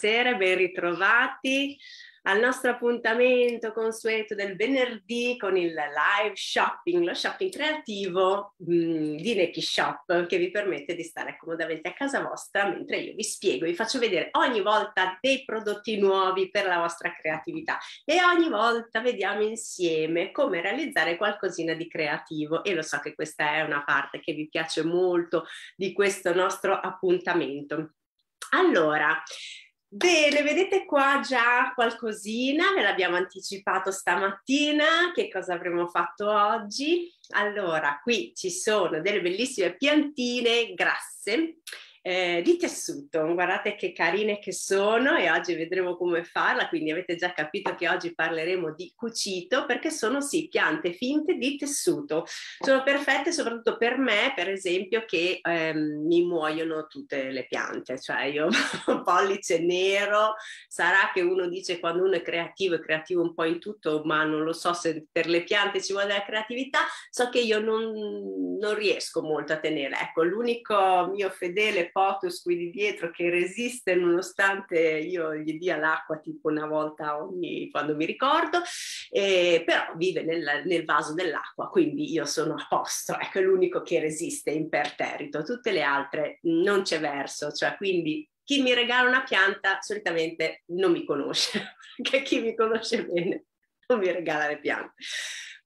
Buonasera, ben ritrovati al nostro appuntamento consueto del venerdì con il live shopping, lo shopping creativo mh, mm, di Neki Shop che vi permette di stare comodamente a casa vostra mentre io vi spiego, vi faccio vedere ogni volta dei prodotti nuovi per la vostra creatività e ogni volta vediamo insieme come realizzare qualcosina di creativo e lo so che questa è una parte che vi piace molto di questo nostro appuntamento. Allora, Bene, vedete qua già qualcosina, ve l'abbiamo anticipato stamattina, che cosa avremmo fatto oggi? Allora, qui ci sono delle bellissime piantine grasse eh, di tessuto. Guardate che carine che sono e oggi vedremo come farla, quindi avete già capito che oggi parleremo di cucito perché sono sì piante finte di tessuto. Sono perfette soprattutto per me, per esempio, che ehm, mi muoiono tutte le piante, cioè io ho pollice nero, sarà che uno dice quando uno è creativo è creativo un po' in tutto, ma non lo so se per le piante ci vuole la creatività, so che io non, non riesco molto a tenere. Ecco, l'unico mio fedele Potus qui di dietro che resiste nonostante io gli dia l'acqua tipo una volta ogni quando mi ricordo, eh, però vive nel, nel, vaso dell'acqua, quindi io sono a posto, ecco è l'unico che resiste imperterrito, tutte le altre non c'è verso, cioè quindi chi mi regala una pianta solitamente non mi conosce, perché chi mi conosce bene non mi regala le piante.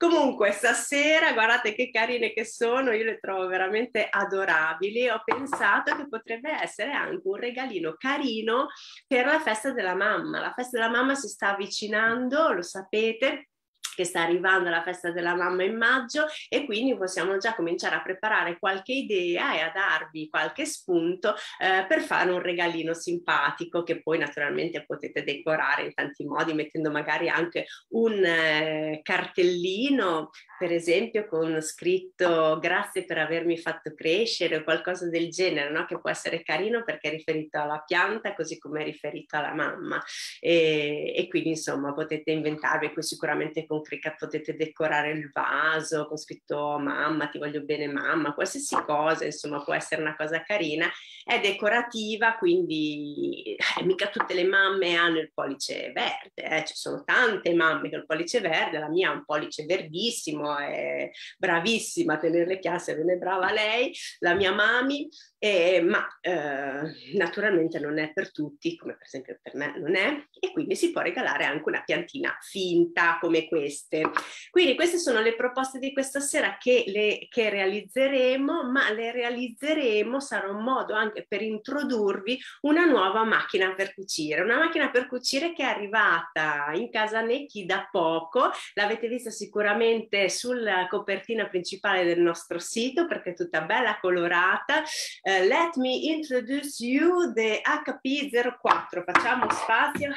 Comunque, stasera, guardate che carine che sono, io le trovo veramente adorabili. Ho pensato che potrebbe essere anche un regalino carino per la festa della mamma. La festa della mamma si sta avvicinando, lo sapete che sta arrivando la festa della mamma in maggio e quindi possiamo già cominciare a preparare qualche idea e a darvi qualche spunto eh, per fare un regalino simpatico che poi naturalmente potete decorare in tanti modi mettendo magari anche un eh, cartellino per esempio con scritto grazie per avermi fatto crescere o qualcosa del genere no? che può essere carino perché è riferito alla pianta così come è riferito alla mamma e, e quindi insomma potete inventarvi poi sicuramente con cricket potete decorare il vaso con scritto mamma, ti voglio bene mamma, qualsiasi cosa, insomma può essere una cosa carina, è decorativa, quindi eh, mica tutte le mamme hanno il pollice verde, eh. ci sono tante mamme che hanno il pollice verde, la mia ha un pollice verdissimo, è bravissima a tenere le chiasse, ve ne brava lei, la mia mami, eh, ma eh, naturalmente non è per tutti, come per esempio per me non è, e quindi si può regalare anche una piantina finta come queste. Quindi queste sono le proposte di questa sera che, le, che realizzeremo, ma le realizzeremo, sarà un modo anche per introdurvi una nuova macchina per cucire, una macchina per cucire che è arrivata in casa Necchi da poco, l'avete vista sicuramente sulla copertina principale del nostro sito perché è tutta bella colorata. Eh, Uh, let me introduce you the HP04. Facciamo spazio.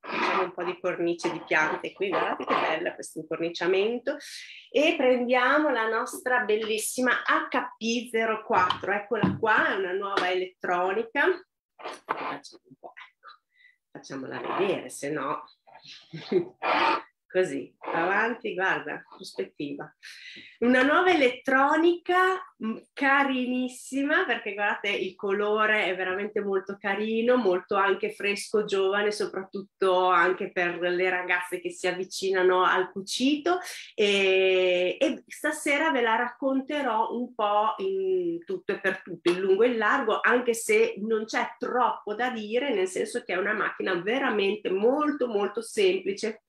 Facciamo un po' di cornice di piante qui, guardate che bella questo incorniciamento. E prendiamo la nostra bellissima HP04. Eccola qua, è una nuova elettronica. Facciamo un po', ecco. Facciamola vedere, se no... così, avanti, guarda, prospettiva. Una nuova elettronica mm, carinissima perché guardate il colore è veramente molto carino, molto anche fresco, giovane, soprattutto anche per le ragazze che si avvicinano al cucito e, e stasera ve la racconterò un po' in tutto e per tutto, in lungo e in largo, anche se non c'è troppo da dire, nel senso che è una macchina veramente molto molto semplice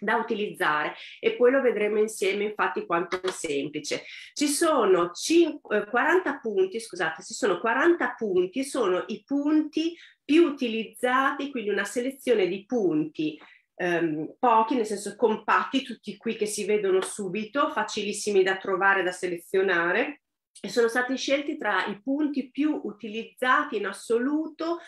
da utilizzare e poi lo vedremo insieme infatti quanto è semplice. Ci sono 5, 40 eh, punti, scusate, ci sono 40 punti, sono i punti più utilizzati, quindi una selezione di punti ehm, pochi, nel senso compatti, tutti qui che si vedono subito, facilissimi da trovare, da selezionare e sono stati scelti tra i punti più utilizzati in assoluto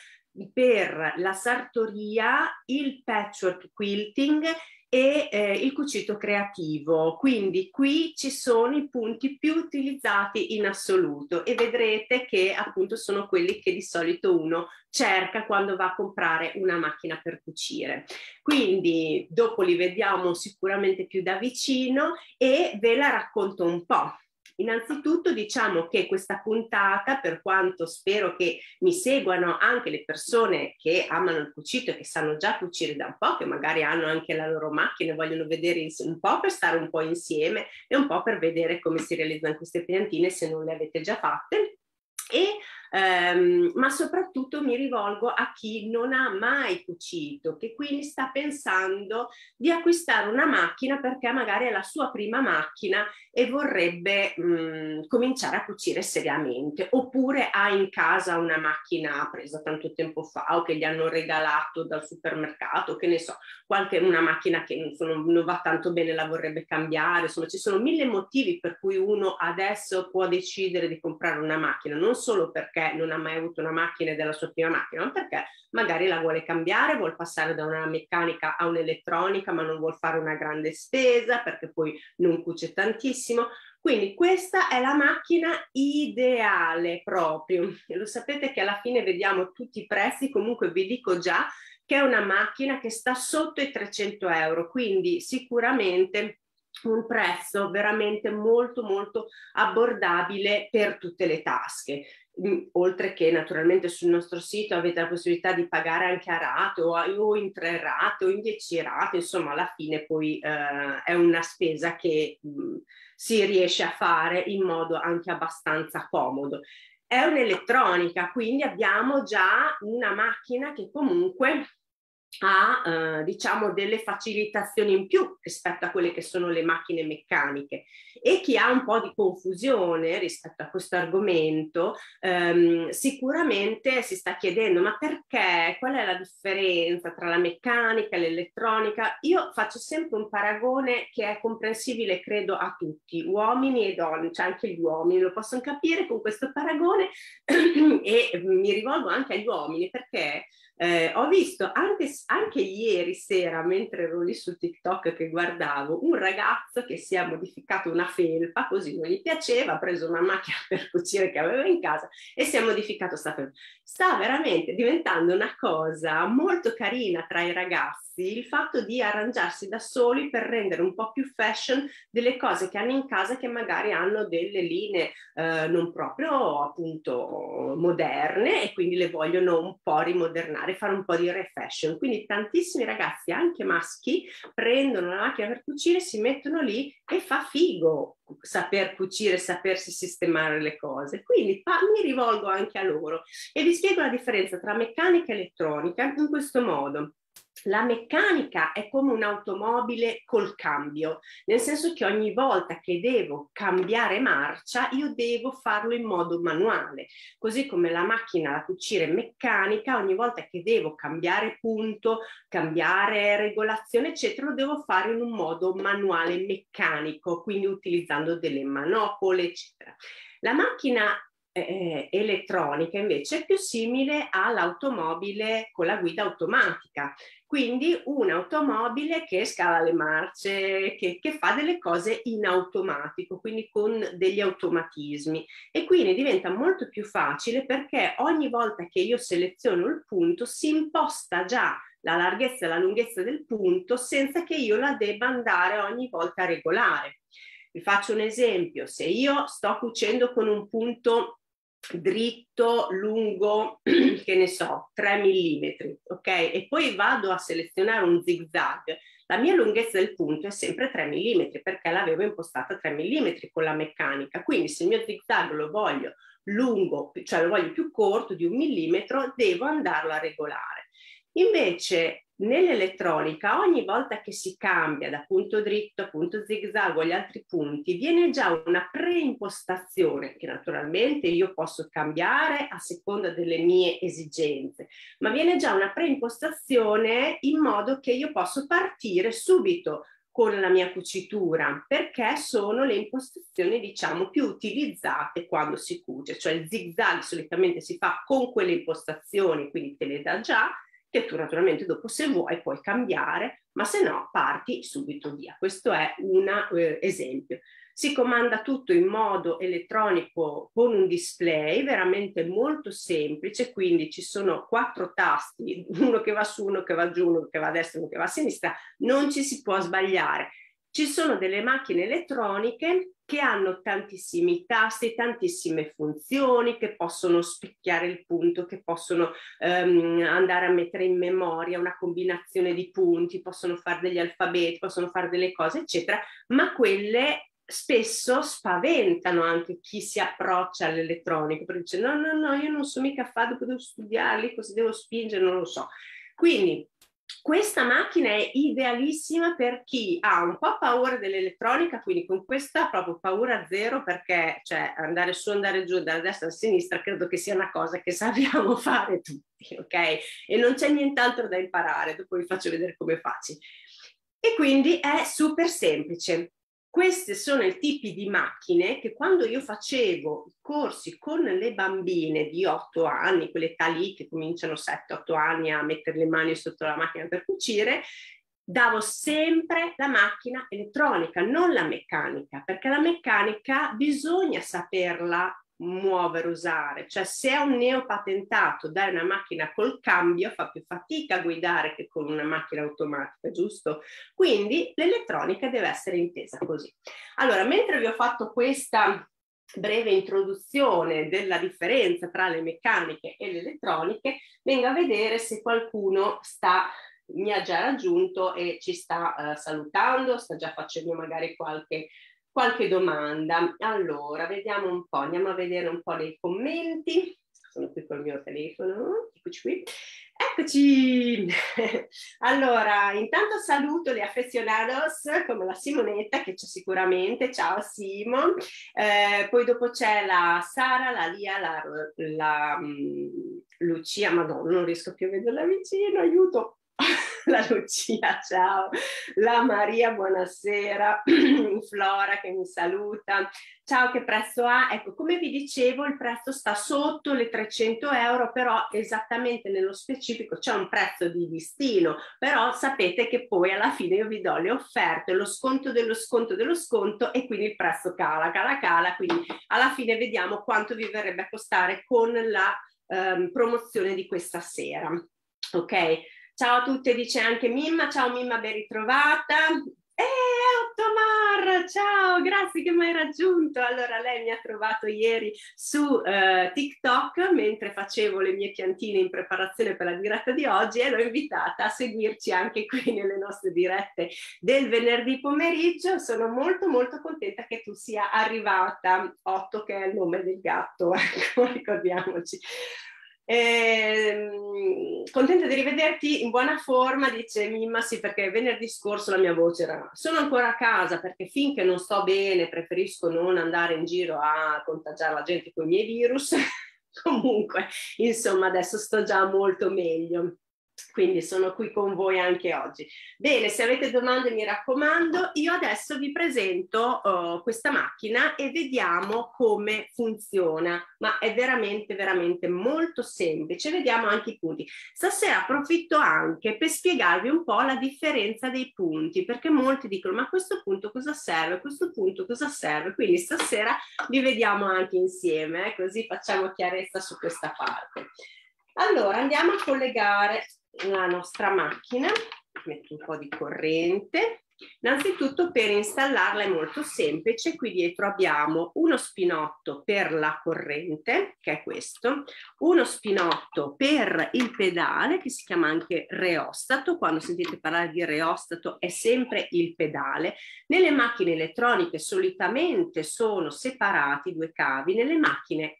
per la sartoria, il patchwork quilting e eh, il cucito creativo. Quindi qui ci sono i punti più utilizzati in assoluto e vedrete che appunto sono quelli che di solito uno cerca quando va a comprare una macchina per cucire. Quindi dopo li vediamo sicuramente più da vicino e ve la racconto un po'. Innanzitutto diciamo che questa puntata, per quanto spero che mi seguano anche le persone che amano il cucito e che sanno già cucire da un po', che magari hanno anche la loro macchina e vogliono vedere un po' per stare un po' insieme e un po' per vedere come si realizzano queste piantine se non le avete già fatte. E Um, ma soprattutto mi rivolgo a chi non ha mai cucito, che quindi sta pensando di acquistare una macchina perché magari è la sua prima macchina e vorrebbe um, cominciare a cucire seriamente, oppure ha in casa una macchina presa tanto tempo fa o che gli hanno regalato dal supermercato, che ne so, qualche, una macchina che insomma, non va tanto bene, la vorrebbe cambiare, insomma ci sono mille motivi per cui uno adesso può decidere di comprare una macchina, non solo perché perché non ha mai avuto una macchina della sua prima macchina, ma perché magari la vuole cambiare, vuole passare da una meccanica a un'elettronica, ma non vuole fare una grande spesa perché poi non cuce tantissimo. Quindi questa è la macchina ideale proprio. E lo sapete che alla fine vediamo tutti i prezzi, comunque vi dico già che è una macchina che sta sotto i 300 euro, quindi sicuramente un prezzo veramente molto molto abbordabile per tutte le tasche. Mm, oltre che naturalmente sul nostro sito avete la possibilità di pagare anche a rate o, o in tre rate o in dieci rate, insomma alla fine poi eh, è una spesa che mh, mm, si riesce a fare in modo anche abbastanza comodo. È un'elettronica, quindi abbiamo già una macchina che comunque ha eh, diciamo delle facilitazioni in più rispetto a quelle che sono le macchine meccaniche e chi ha un po' di confusione rispetto a questo argomento ehm, sicuramente si sta chiedendo ma perché? Qual è la differenza tra la meccanica e l'elettronica? Io faccio sempre un paragone che è comprensibile credo a tutti uomini e donne cioè anche gli uomini lo possono capire con questo paragone e mi rivolgo anche agli uomini perché eh, ho visto anche, anche, ieri sera, mentre ero lì su TikTok che guardavo, un ragazzo che si è modificato una felpa, così non gli piaceva, ha preso una macchina per cucire che aveva in casa e si è modificato questa felpa. Sta veramente diventando una cosa molto carina tra i ragazzi il fatto di arrangiarsi da soli per rendere un po' più fashion delle cose che hanno in casa che magari hanno delle linee eh, non proprio appunto moderne e quindi le vogliono un po' rimodernare, fare un po' di refashion. Quindi tantissimi ragazzi, anche maschi, prendono la macchina per cucire, si mettono lì e fa figo saper cucire, sapersi sistemare le cose. Quindi pa- mi rivolgo anche a loro e vi spiego la differenza tra meccanica e elettronica in questo modo. La meccanica è come un'automobile col cambio, nel senso che ogni volta che devo cambiare marcia io devo farlo in modo manuale, così come la macchina da cucire meccanica, ogni volta che devo cambiare punto, cambiare regolazione, eccetera, lo devo fare in un modo manuale meccanico, quindi utilizzando delle manopole, eccetera. La macchina eh, elettronica invece è più simile all'automobile con la guida automatica, quindi un'automobile che scala le marce, che, che, fa delle cose in automatico, quindi con degli automatismi. E quindi diventa molto più facile perché ogni volta che io seleziono il punto si imposta già la larghezza e la lunghezza del punto senza che io la debba andare ogni volta a regolare. Vi faccio un esempio, se io sto cucendo con un punto dritto, lungo, che ne so, 3 mm, ok? E poi vado a selezionare un zigzag. La mia lunghezza del punto è sempre 3 mm perché l'avevo impostata 3 mm con la meccanica. Quindi se il mio zigzag lo voglio lungo, cioè lo voglio più corto di un millimetro, devo andarlo a regolare. Invece Nell'elettronica ogni volta che si cambia da punto dritto a punto zigzag o agli altri punti viene già una preimpostazione che naturalmente io posso cambiare a seconda delle mie esigenze, ma viene già una preimpostazione in modo che io posso partire subito con la mia cucitura perché sono le impostazioni diciamo più utilizzate quando si cuce, cioè il zigzag solitamente si fa con quelle impostazioni, quindi te le dà già che tu naturalmente dopo se vuoi puoi cambiare, ma se no parti subito via. Questo è un eh, esempio. Si comanda tutto in modo elettronico con un display veramente molto semplice, quindi ci sono quattro tasti, uno che va su, uno che va giù, uno che va a destra, uno che va a sinistra, non ci si può sbagliare. Ci sono delle macchine elettroniche che hanno tantissimi tasti, tantissime funzioni, che possono specchiare il punto, che possono um, andare a mettere in memoria una combinazione di punti, possono fare degli alfabeti, possono fare delle cose, eccetera, ma quelle spesso spaventano anche chi si approccia all'elettronico, perché dice no, no, no, io non so mica fare, devo studiarli, cosa devo spingere, non lo so. Quindi questa macchina è idealissima per chi ha un po' paura dell'elettronica, quindi con questa proprio paura zero perché cioè, andare su, andare giù, dalla destra alla sinistra credo che sia una cosa che sappiamo fare tutti, ok? E non c'è nient'altro da imparare, dopo vi faccio vedere come faccio. E quindi è super semplice. Questi sono i tipi di macchine che quando io facevo i corsi con le bambine di 8 anni, quell'età lì che cominciano 7-8 anni a mettere le mani sotto la macchina per cucire, davo sempre la macchina elettronica, non la meccanica, perché la meccanica bisogna saperla muovere, usare. Cioè se è un neopatentato dai una macchina col cambio fa più fatica a guidare che con una macchina automatica, giusto? Quindi l'elettronica deve essere intesa così. Allora, mentre vi ho fatto questa breve introduzione della differenza tra le meccaniche e le elettroniche, vengo a vedere se qualcuno sta mi ha già raggiunto e ci sta uh, salutando, sta già facendo magari qualche qualche domanda. Allora, vediamo un po', andiamo a vedere un po' dei commenti. Sono qui col mio telefono, eccoci qui. Eccoci! allora, intanto saluto le affezionados come la Simonetta che c'è sicuramente, ciao Simo. Eh, poi dopo c'è la Sara, la Lia, la, la um, Lucia, madonna non riesco più a vederla vicino, aiuto! la Lucia, ciao, la Maria, buonasera, Flora che mi saluta, ciao che prezzo ha? Ecco, come vi dicevo il prezzo sta sotto le 300 euro, però esattamente nello specifico c'è un prezzo di listino, però sapete che poi alla fine io vi do le offerte, lo sconto dello sconto dello sconto e quindi il prezzo cala, cala, cala, quindi alla fine vediamo quanto vi verrebbe a costare con la um, promozione di questa sera. Ok, Ciao a tutte, dice anche Mimma. Ciao Mimma, ben ritrovata. Eh, Ottomar, ciao, grazie che mi hai raggiunto. Allora, lei mi ha trovato ieri su uh, TikTok mentre facevo le mie piantine in preparazione per la diretta di oggi e l'ho invitata a seguirci anche qui nelle nostre dirette del venerdì pomeriggio. Sono molto molto contenta che tu sia arrivata. Otto che è il nome del gatto, ecco, ricordiamoci. Eh, contenta di rivederti in buona forma, dice Mimma, sì, perché venerdì scorso la mia voce era... Sono ancora a casa perché finché non sto bene preferisco non andare in giro a contagiare la gente con i miei virus. Comunque, insomma, adesso sto già molto meglio. Quindi sono qui con voi anche oggi. Bene, se avete domande mi raccomando, io adesso vi presento uh, questa macchina e vediamo come funziona, ma è veramente, veramente molto semplice. Vediamo anche i punti. Stasera approfitto anche per spiegarvi un po' la differenza dei punti, perché molti dicono ma questo punto cosa serve, questo punto cosa serve? Quindi stasera vi vediamo anche insieme, eh? così facciamo chiarezza su questa parte. Allora, andiamo a collegare la nostra macchina, metto un po' di corrente. Innanzitutto per installarla è molto semplice, qui dietro abbiamo uno spinotto per la corrente, che è questo, uno spinotto per il pedale, che si chiama anche reostato, quando sentite parlare di reostato è sempre il pedale. Nelle macchine elettroniche solitamente sono separati due cavi, nelle macchine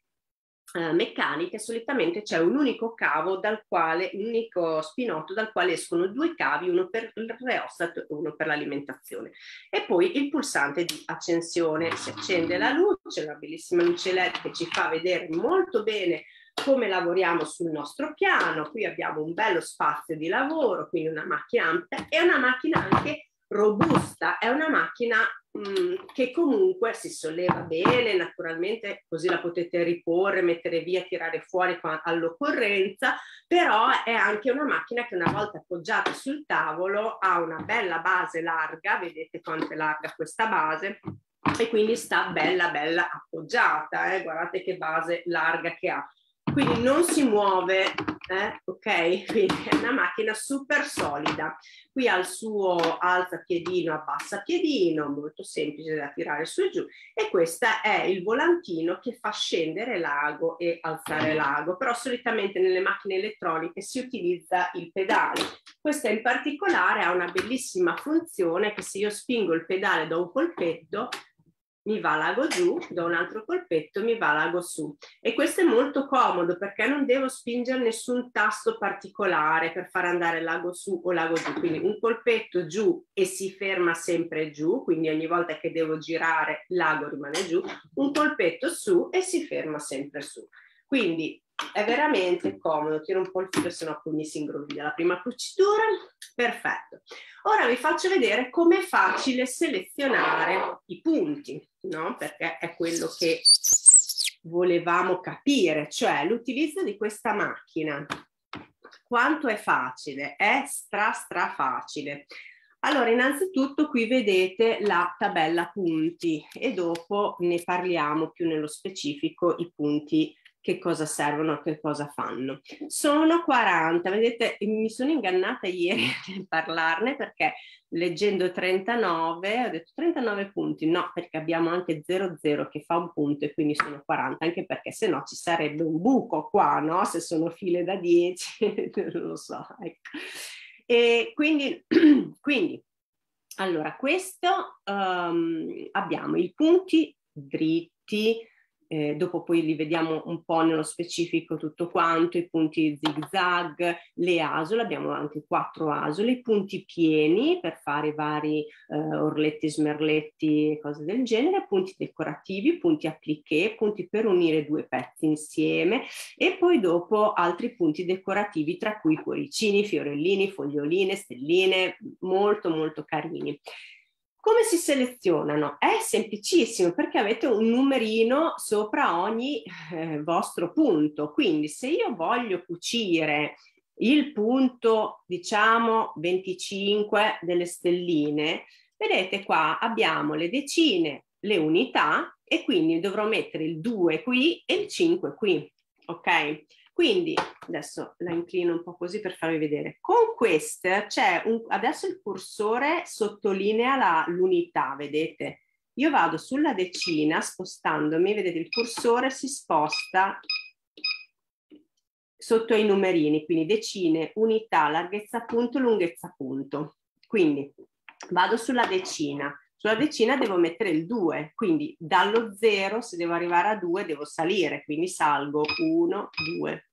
eh, meccaniche solitamente c'è un unico cavo dal quale, un unico spinotto dal quale escono due cavi, uno per il reostat e uno per l'alimentazione. E poi il pulsante di accensione, si accende la luce, una bellissima luce LED che ci fa vedere molto bene come lavoriamo sul nostro piano. Qui abbiamo un bello spazio di lavoro, quindi una macchina ampia e una macchina anche robusta, è una macchina Mm, che comunque si solleva bene, naturalmente così la potete riporre, mettere via, tirare fuori all'occorrenza, però è anche una macchina che una volta appoggiata sul tavolo ha una bella base larga, vedete quanto è larga questa base, e quindi sta bella bella appoggiata, eh? guardate che base larga che ha. Quindi non si muove eh? ok? Quindi è una macchina super solida. Qui ha il suo alza piedino, abbassa piedino, molto semplice da tirare su e giù. E questo è il volantino che fa scendere l'ago e alzare l'ago. Però solitamente nelle macchine elettroniche si utilizza il pedale. Questa in particolare ha una bellissima funzione che se io spingo il pedale da un colpetto mi va l'ago giù, do un altro colpetto, mi va l'ago su. E questo è molto comodo perché non devo spingere nessun tasto particolare per far andare l'ago su o l'ago giù. Quindi un colpetto giù e si ferma sempre giù, quindi ogni volta che devo girare l'ago rimane giù, un colpetto su e si ferma sempre su. Quindi è veramente comodo, tiro un po' il filo se no poi mi si ingroviglia la prima cucitura, perfetto. Ora vi faccio vedere com'è facile selezionare i punti, no? Perché è quello che volevamo capire, cioè l'utilizzo di questa macchina. Quanto è facile? È stra stra facile. Allora, innanzitutto qui vedete la tabella punti e dopo ne parliamo più nello specifico i punti che cosa servono, che cosa fanno. Sono 40, vedete, mi sono ingannata ieri nel parlarne perché leggendo 39 ho detto 39 punti, no, perché abbiamo anche 00 che fa un punto e quindi sono 40, anche perché se no ci sarebbe un buco qua, no? Se sono file da 10, non lo so, ecco. E quindi, quindi allora, questo um, abbiamo i punti dritti, eh, dopo poi li vediamo un po' nello specifico tutto quanto, i punti zig zag, le asole, abbiamo anche quattro asole, i punti pieni per fare i vari eh, orletti, smerletti e cose del genere, punti decorativi, punti appliqué, punti per unire due pezzi insieme e poi dopo altri punti decorativi tra cui cuoricini, fiorellini, foglioline, stelline, molto molto carini. Come si selezionano? È semplicissimo perché avete un numerino sopra ogni eh, vostro punto. Quindi se io voglio cucire il punto, diciamo, 25 delle stelline, vedete qua abbiamo le decine, le unità e quindi dovrò mettere il 2 qui e il 5 qui. Ok? Quindi adesso la inclino un po' così per farvi vedere. Con queste c'è un, adesso il cursore sottolinea l'unità, vedete? Io vado sulla decina spostandomi, vedete il cursore si sposta sotto i numerini, quindi decine, unità, larghezza punto, lunghezza punto. Quindi vado sulla decina, sulla decina devo mettere il 2, quindi dallo 0 se devo arrivare a 2 devo salire, quindi salgo 1, 2,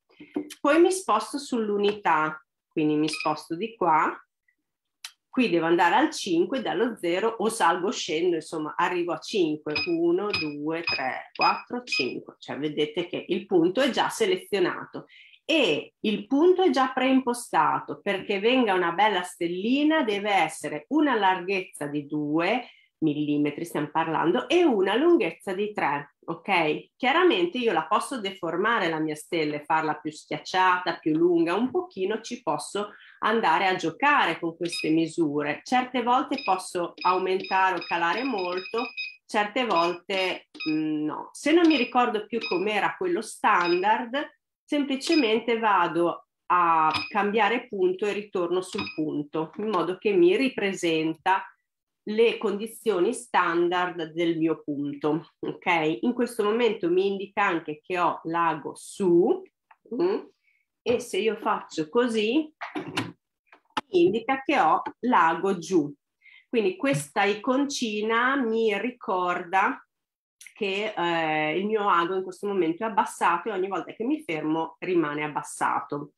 poi mi sposto sull'unità, quindi mi sposto di qua, qui devo andare al 5 dallo 0 o salgo scendo, insomma arrivo a 5, 1, 2, 3, 4, 5, cioè vedete che il punto è già selezionato. E il punto è già preimpostato perché venga una bella stellina deve essere una larghezza di 2 millimetri stiamo parlando e una lunghezza di 3 ok? Chiaramente io la posso deformare la mia stella e farla più schiacciata, più lunga, un pochino ci posso andare a giocare con queste misure. Certe volte posso aumentare o calare molto, certe volte mh, mm, no. Se non mi ricordo più com'era quello standard, semplicemente vado a cambiare punto e ritorno sul punto, in modo che mi ripresenta le condizioni standard del mio punto. Ok? In questo momento mi indica anche che ho l'ago su mm, e se io faccio così indica che ho l'ago giù. Quindi questa iconcina mi ricorda che eh, il mio ago in questo momento è abbassato e ogni volta che mi fermo rimane abbassato.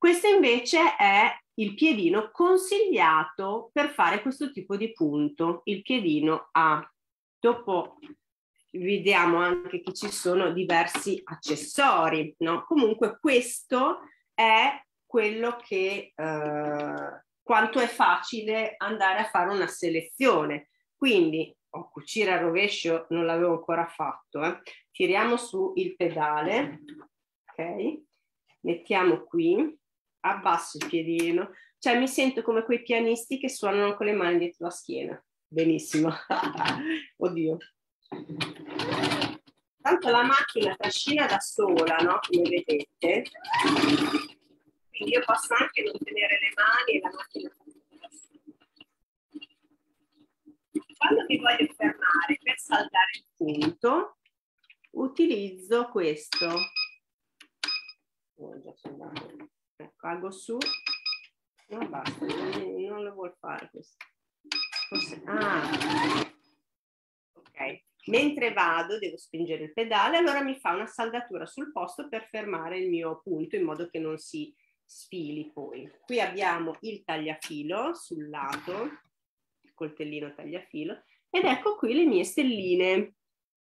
Questo invece è il piedino consigliato per fare questo tipo di punto, il piedino A. Dopo vediamo anche che ci sono diversi accessori, no? Comunque questo è quello che eh, quanto è facile andare a fare una selezione. Quindi oh, cucire a rovescio non l'avevo ancora fatto, eh. tiriamo su il pedale, ok? Mettiamo qui abbasso il piedino, cioè mi sento come quei pianisti che suonano con le mani dietro la schiena. Benissimo. Oddio. Tanto la macchina trascina da sola, no? Come vedete. Quindi io posso anche non tenere le mani e la macchina quando mi voglio fermare per saldare il punto, utilizzo questo. Oh, ecco, hago su. No, basta, non lo vuol fare questo. Forse, ah, ok. Mentre vado, devo spingere il pedale, allora mi fa una saldatura sul posto per fermare il mio punto in modo che non si sfili poi. Qui abbiamo il tagliafilo sul lato, coltellino tagliafilo ed ecco qui le mie stelline,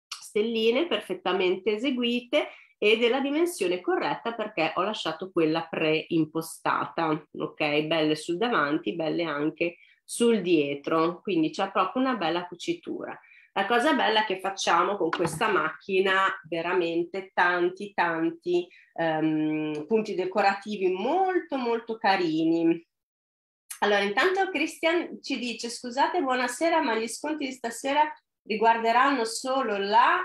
stelline perfettamente eseguite e della dimensione corretta perché ho lasciato quella pre-impostata, ok? Belle sul davanti, belle anche sul dietro, quindi c'è proprio una bella cucitura. La cosa bella che facciamo con questa macchina veramente tanti tanti um, punti decorativi molto molto carini allora, intanto Christian ci dice, scusate, buonasera, ma gli sconti di stasera riguarderanno solo la...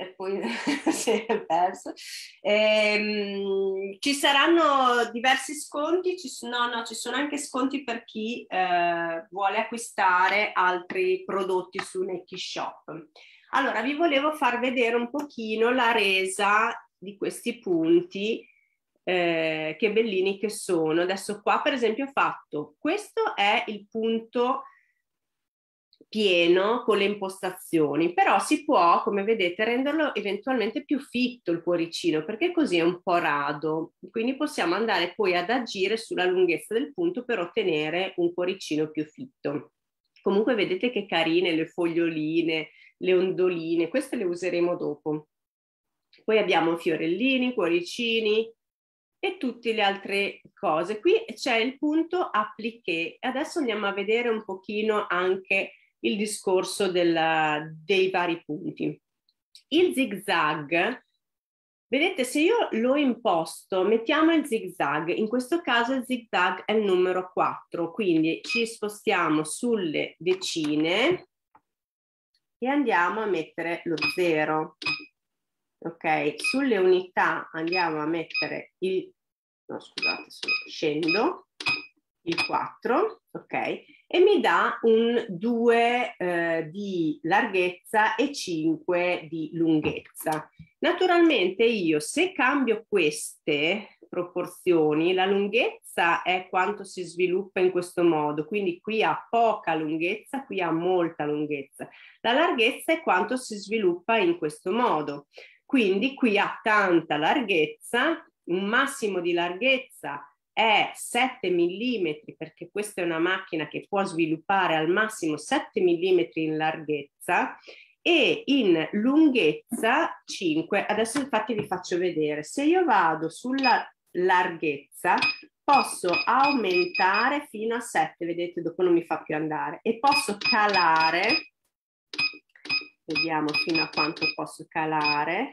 E poi si è perso. Ehm, ci saranno diversi sconti, ci, no, no, ci sono anche sconti per chi eh, vuole acquistare altri prodotti su Neki Shop. Allora, vi volevo far vedere un pochino la resa di questi punti eh, che bellini che sono. Adesso qua per esempio ho fatto, questo è il punto pieno con le impostazioni, però si può, come vedete, renderlo eventualmente più fitto il cuoricino, perché così è un po' rado. Quindi possiamo andare poi ad agire sulla lunghezza del punto per ottenere un cuoricino più fitto. Comunque vedete che carine le foglioline, le ondoline, queste le useremo dopo. Poi abbiamo fiorellini, cuoricini, e tutte le altre cose. Qui c'è il punto appliqué. Adesso andiamo a vedere un pochino anche il discorso della, dei vari punti. Il zigzag, vedete se io lo imposto, mettiamo il zigzag, in questo caso il zigzag è il numero 4, quindi ci spostiamo sulle decine e andiamo a mettere lo 0 ok? Sulle unità andiamo a mettere il, no scusate, scendo, il 4, ok? E mi dà un 2 eh, di larghezza e 5 di lunghezza. Naturalmente io se cambio queste proporzioni, la lunghezza è quanto si sviluppa in questo modo, quindi qui ha poca lunghezza, qui ha molta lunghezza. La larghezza è quanto si sviluppa in questo modo. Quindi qui ha tanta larghezza, un massimo di larghezza è 7 mm perché questa è una macchina che può sviluppare al massimo 7 mm in larghezza e in lunghezza 5. Adesso infatti vi faccio vedere. Se io vado sulla larghezza posso aumentare fino a 7, vedete dopo non mi fa più andare e posso calare vediamo fino a quanto posso calare,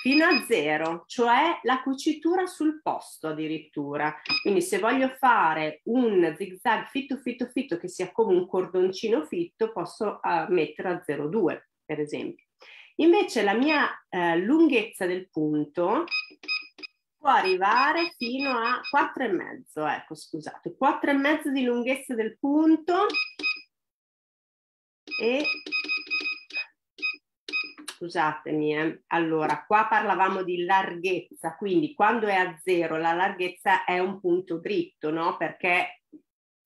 fino a zero, cioè la cucitura sul posto addirittura. Quindi se voglio fare un zigzag fitto fitto fitto che sia come un cordoncino fitto, posso uh, mettere a 0,2 per esempio. Invece la mia uh, lunghezza del punto può arrivare fino a 4,5, ecco scusate, 4,5 di lunghezza del punto e scusatemi, eh. allora qua parlavamo di larghezza, quindi quando è a zero la larghezza è un punto dritto, no? Perché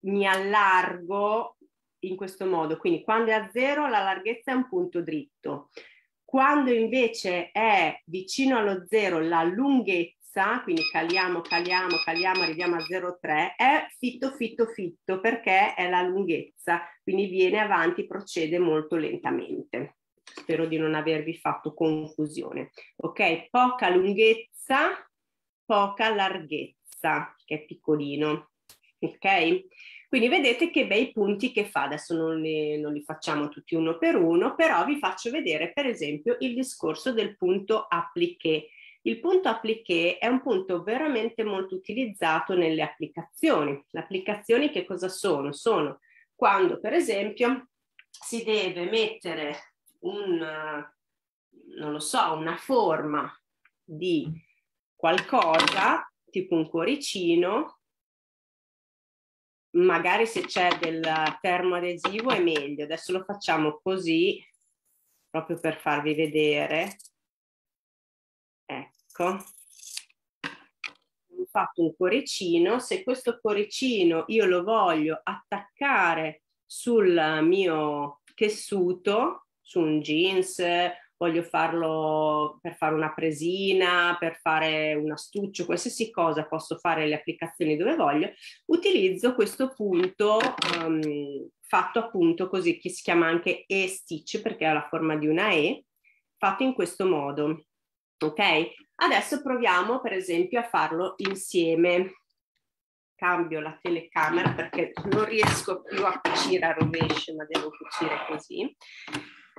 mi allargo in questo modo, quindi quando è a zero la larghezza è un punto dritto. Quando invece è vicino allo zero la lunghezza, quindi caliamo, caliamo, caliamo, arriviamo a 0,3, è fitto, fitto, fitto perché è la lunghezza, quindi viene avanti, procede molto lentamente. Spero di non avervi fatto confusione. Ok, poca lunghezza, poca larghezza, che è piccolino. Ok? Quindi vedete che bei punti che fa, adesso non li, non li, facciamo tutti uno per uno, però vi faccio vedere per esempio il discorso del punto appliqué. Il punto appliqué è un punto veramente molto utilizzato nelle applicazioni. Le applicazioni che cosa sono? Sono quando per esempio si deve mettere un, non lo so, una forma di qualcosa tipo un cuoricino, magari se c'è del termoadesivo è meglio. Adesso lo facciamo così, proprio per farvi vedere. Ecco. Ho fatto un cuoricino. Se questo cuoricino io lo voglio attaccare sul mio tessuto, su un jeans, voglio farlo per fare una presina, per fare un astuccio, qualsiasi cosa, posso fare le applicazioni dove voglio, utilizzo questo punto um, fatto appunto così, che si chiama anche E-stitch perché ha la forma di una E, fatto in questo modo. Ok? Adesso proviamo per esempio a farlo insieme. Cambio la telecamera perché non riesco più a cucire a rovescio, ma devo cucire così.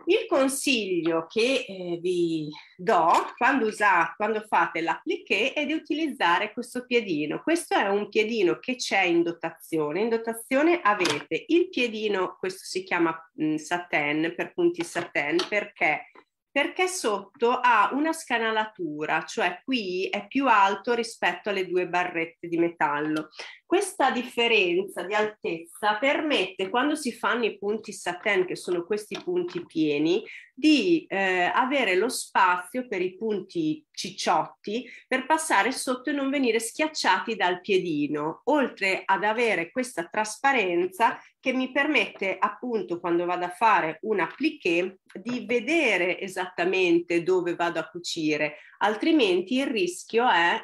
Il consiglio che eh, vi do quando, usate, quando fate l'appliqué è di utilizzare questo piedino. Questo è un piedino che c'è in dotazione. In dotazione avete il piedino, questo si chiama mh, satin, per punti satin, perché perché sotto ha una scanalatura, cioè qui è più alto rispetto alle due barrette di metallo. Questa differenza di altezza permette, quando si fanno i punti satin, che sono questi punti pieni, di eh, avere lo spazio per i punti cicciotti per passare sotto e non venire schiacciati dal piedino, oltre ad avere questa trasparenza che mi permette appunto quando vado a fare un appliqué di vedere esattamente dove vado a cucire, altrimenti il rischio è,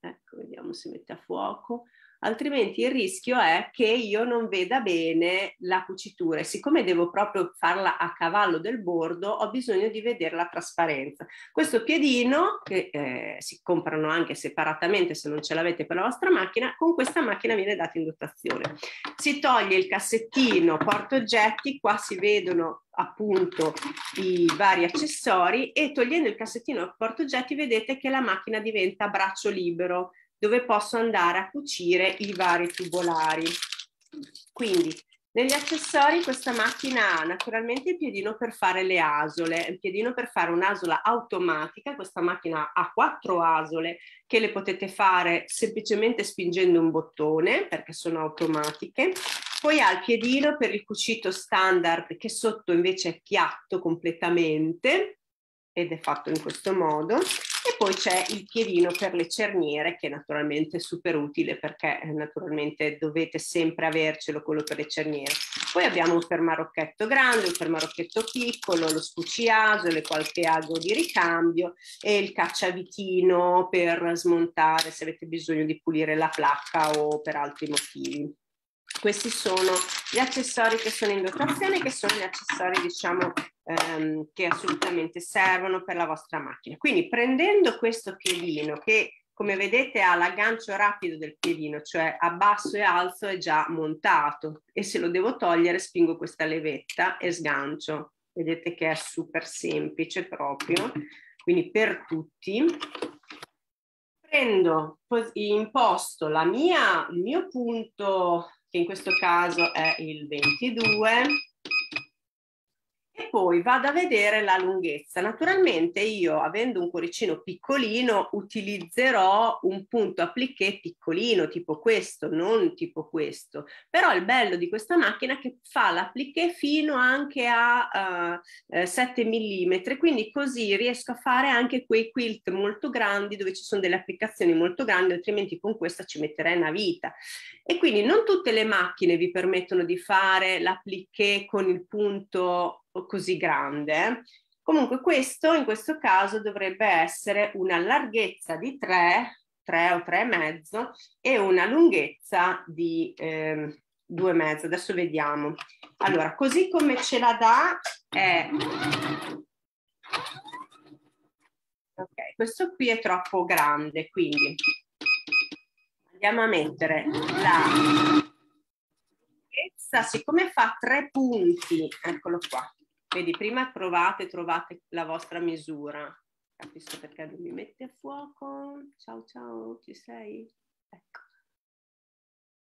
ecco vediamo se mette a fuoco, altrimenti il rischio è che io non veda bene la cucitura e siccome devo proprio farla a cavallo del bordo ho bisogno di vedere la trasparenza. Questo piedino, che eh, si comprano anche separatamente se non ce l'avete per la vostra macchina, con questa macchina viene dato in dotazione. Si toglie il cassettino porta oggetti, qua si vedono appunto i vari accessori e togliendo il cassettino porta oggetti vedete che la macchina diventa a braccio libero dove posso andare a cucire i vari tubolari. Quindi negli accessori questa macchina ha naturalmente il piedino per fare le asole, il piedino per fare un'asola automatica, questa macchina ha quattro asole che le potete fare semplicemente spingendo un bottone perché sono automatiche, poi ha il piedino per il cucito standard che sotto invece è piatto completamente ed è fatto in questo modo e poi c'è il piedino per le cerniere che naturalmente è super utile perché eh, naturalmente dovete sempre avercelo quello per le cerniere. Poi abbiamo un fermarocchetto grande, un fermarocchetto piccolo, lo spucciasole, qualche ago di ricambio e il cacciavitino per smontare se avete bisogno di pulire la placca o per altri motivi. Questi sono gli accessori che sono in dotazione, che sono gli accessori diciamo ehm, che assolutamente servono per la vostra macchina. Quindi prendendo questo piedino che come vedete ha l'aggancio rapido del piedino, cioè abbasso e alzo è già montato e se lo devo togliere spingo questa levetta e sgancio. Vedete che è super semplice proprio, quindi per tutti. Prendo, imposto la mia, il mio punto, che in questo caso è il 22, e poi vado a vedere la lunghezza. Naturalmente io, avendo un cuoricino piccolino, utilizzerò un punto appliqué piccolino, tipo questo, non tipo questo. Però il bello di questa macchina è che fa l'appliqué fino anche a uh, 7 mm, quindi così riesco a fare anche quei quilt molto grandi dove ci sono delle applicazioni molto grandi, altrimenti con questa ci metterei una vita. E quindi non tutte le macchine vi permettono di fare l'appliqué con il punto così grande. Comunque questo in questo caso dovrebbe essere una larghezza di 3, 3 o 3,5 e una lunghezza di eh, 2,5. Adesso vediamo. Allora, così come ce la dà è... Ok, questo qui è troppo grande, quindi andiamo a mettere la lunghezza, siccome fa tre punti, eccolo qua, Vedi, prima provate, trovate la vostra misura. Capisco perché non mi mette a fuoco. Ciao, ciao, ci sei? Ecco.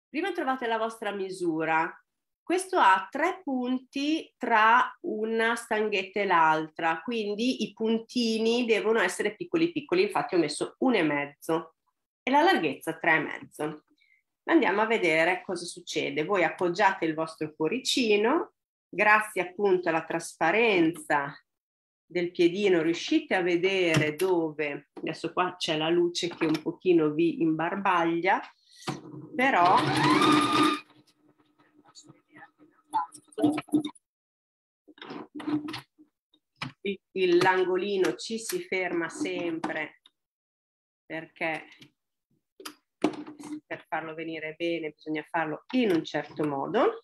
Prima trovate la vostra misura. Questo ha tre punti tra una stanghetta e l'altra, quindi i puntini devono essere piccoli piccoli, infatti ho messo un e mezzo. e la larghezza 3,5. Andiamo a vedere cosa succede. Voi appoggiate il vostro cuoricino, grazie appunto alla trasparenza del piedino riuscite a vedere dove, adesso qua c'è la luce che un pochino vi imbarbaglia, però l'angolino ci si ferma sempre perché per farlo venire bene bisogna farlo in un certo modo.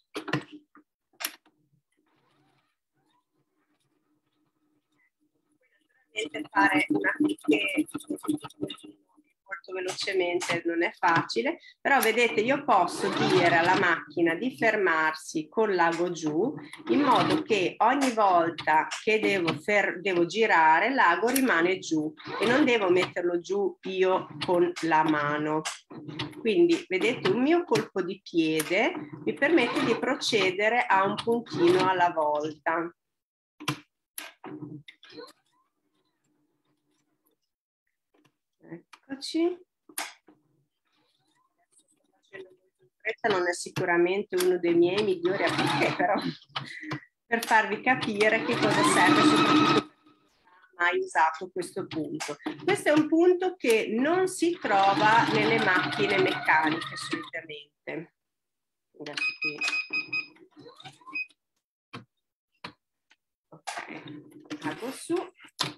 Fare una picche molto velocemente non è facile, però vedete io posso dire alla macchina di fermarsi con l'ago giù in modo che ogni volta che devo, devo girare l'ago rimane giù e non devo metterlo giù io con la mano. Quindi vedete un mio colpo di piede mi permette di procedere a un puntino alla volta. Eccoci. Non è sicuramente uno dei miei migliori applichi, però per farvi capire che cosa serve soprattutto mai usato questo punto. Questo è un punto che non si trova nelle macchine meccaniche solitamente. Ok, vado su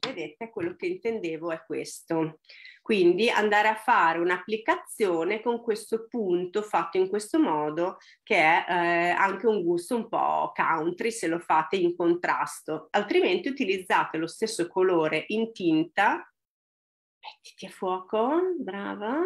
vedete quello che intendevo è questo. Quindi andare a fare un'applicazione con questo punto fatto in questo modo che è eh, anche un gusto un po' country se lo fate in contrasto, altrimenti utilizzate lo stesso colore in tinta, mettiti a fuoco, brava,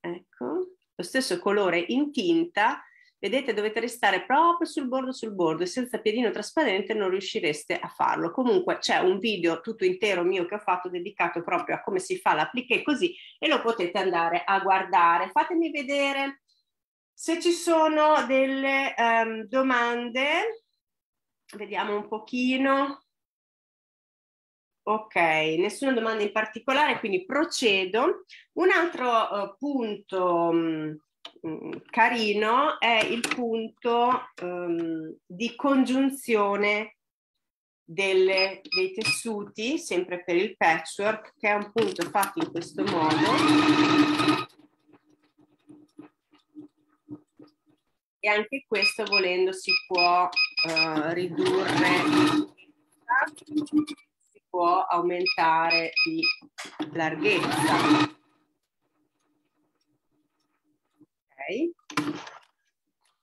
ecco, lo stesso colore in tinta Vedete, dovete restare proprio sul bordo, sul bordo e senza piedino trasparente non riuscireste a farlo. Comunque c'è un video tutto intero mio che ho fatto dedicato proprio a come si fa l'appliqué così e lo potete andare a guardare. Fatemi vedere se ci sono delle um, domande. Vediamo un pochino. Ok, nessuna domanda in particolare, quindi procedo. Un altro uh, punto um, Mm, carino è il punto um, di congiunzione delle, dei tessuti, sempre per il patchwork, che è un punto fatto in questo modo. E anche questo volendo si può uh, ridurre, si può aumentare di larghezza.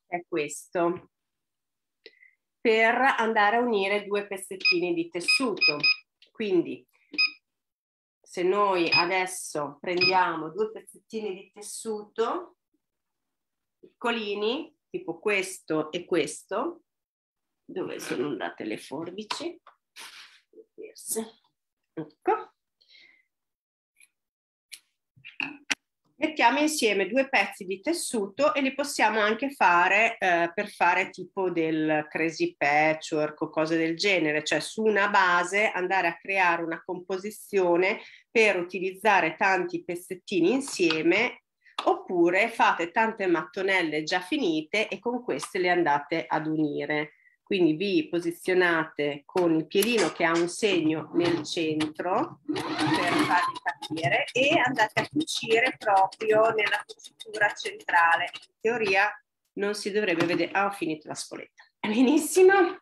È questo, per andare a unire due pezzettini di tessuto. Quindi se noi adesso prendiamo due pezzettini di tessuto piccolini, tipo questo e questo, dove sono andate le forbici? Ecco. Mettiamo insieme due pezzi di tessuto e li possiamo anche fare eh, per fare tipo del crazy patchwork o cose del genere, cioè su una base andare a creare una composizione per utilizzare tanti pezzettini insieme oppure fate tante mattonelle già finite e con queste le andate ad unire. Quindi vi posizionate con il piedino che ha un segno nel centro per farvi capire e andate a cucire proprio nella cucitura centrale. In teoria non si dovrebbe vedere. Ah, ho finito la spoletta. Benissimo.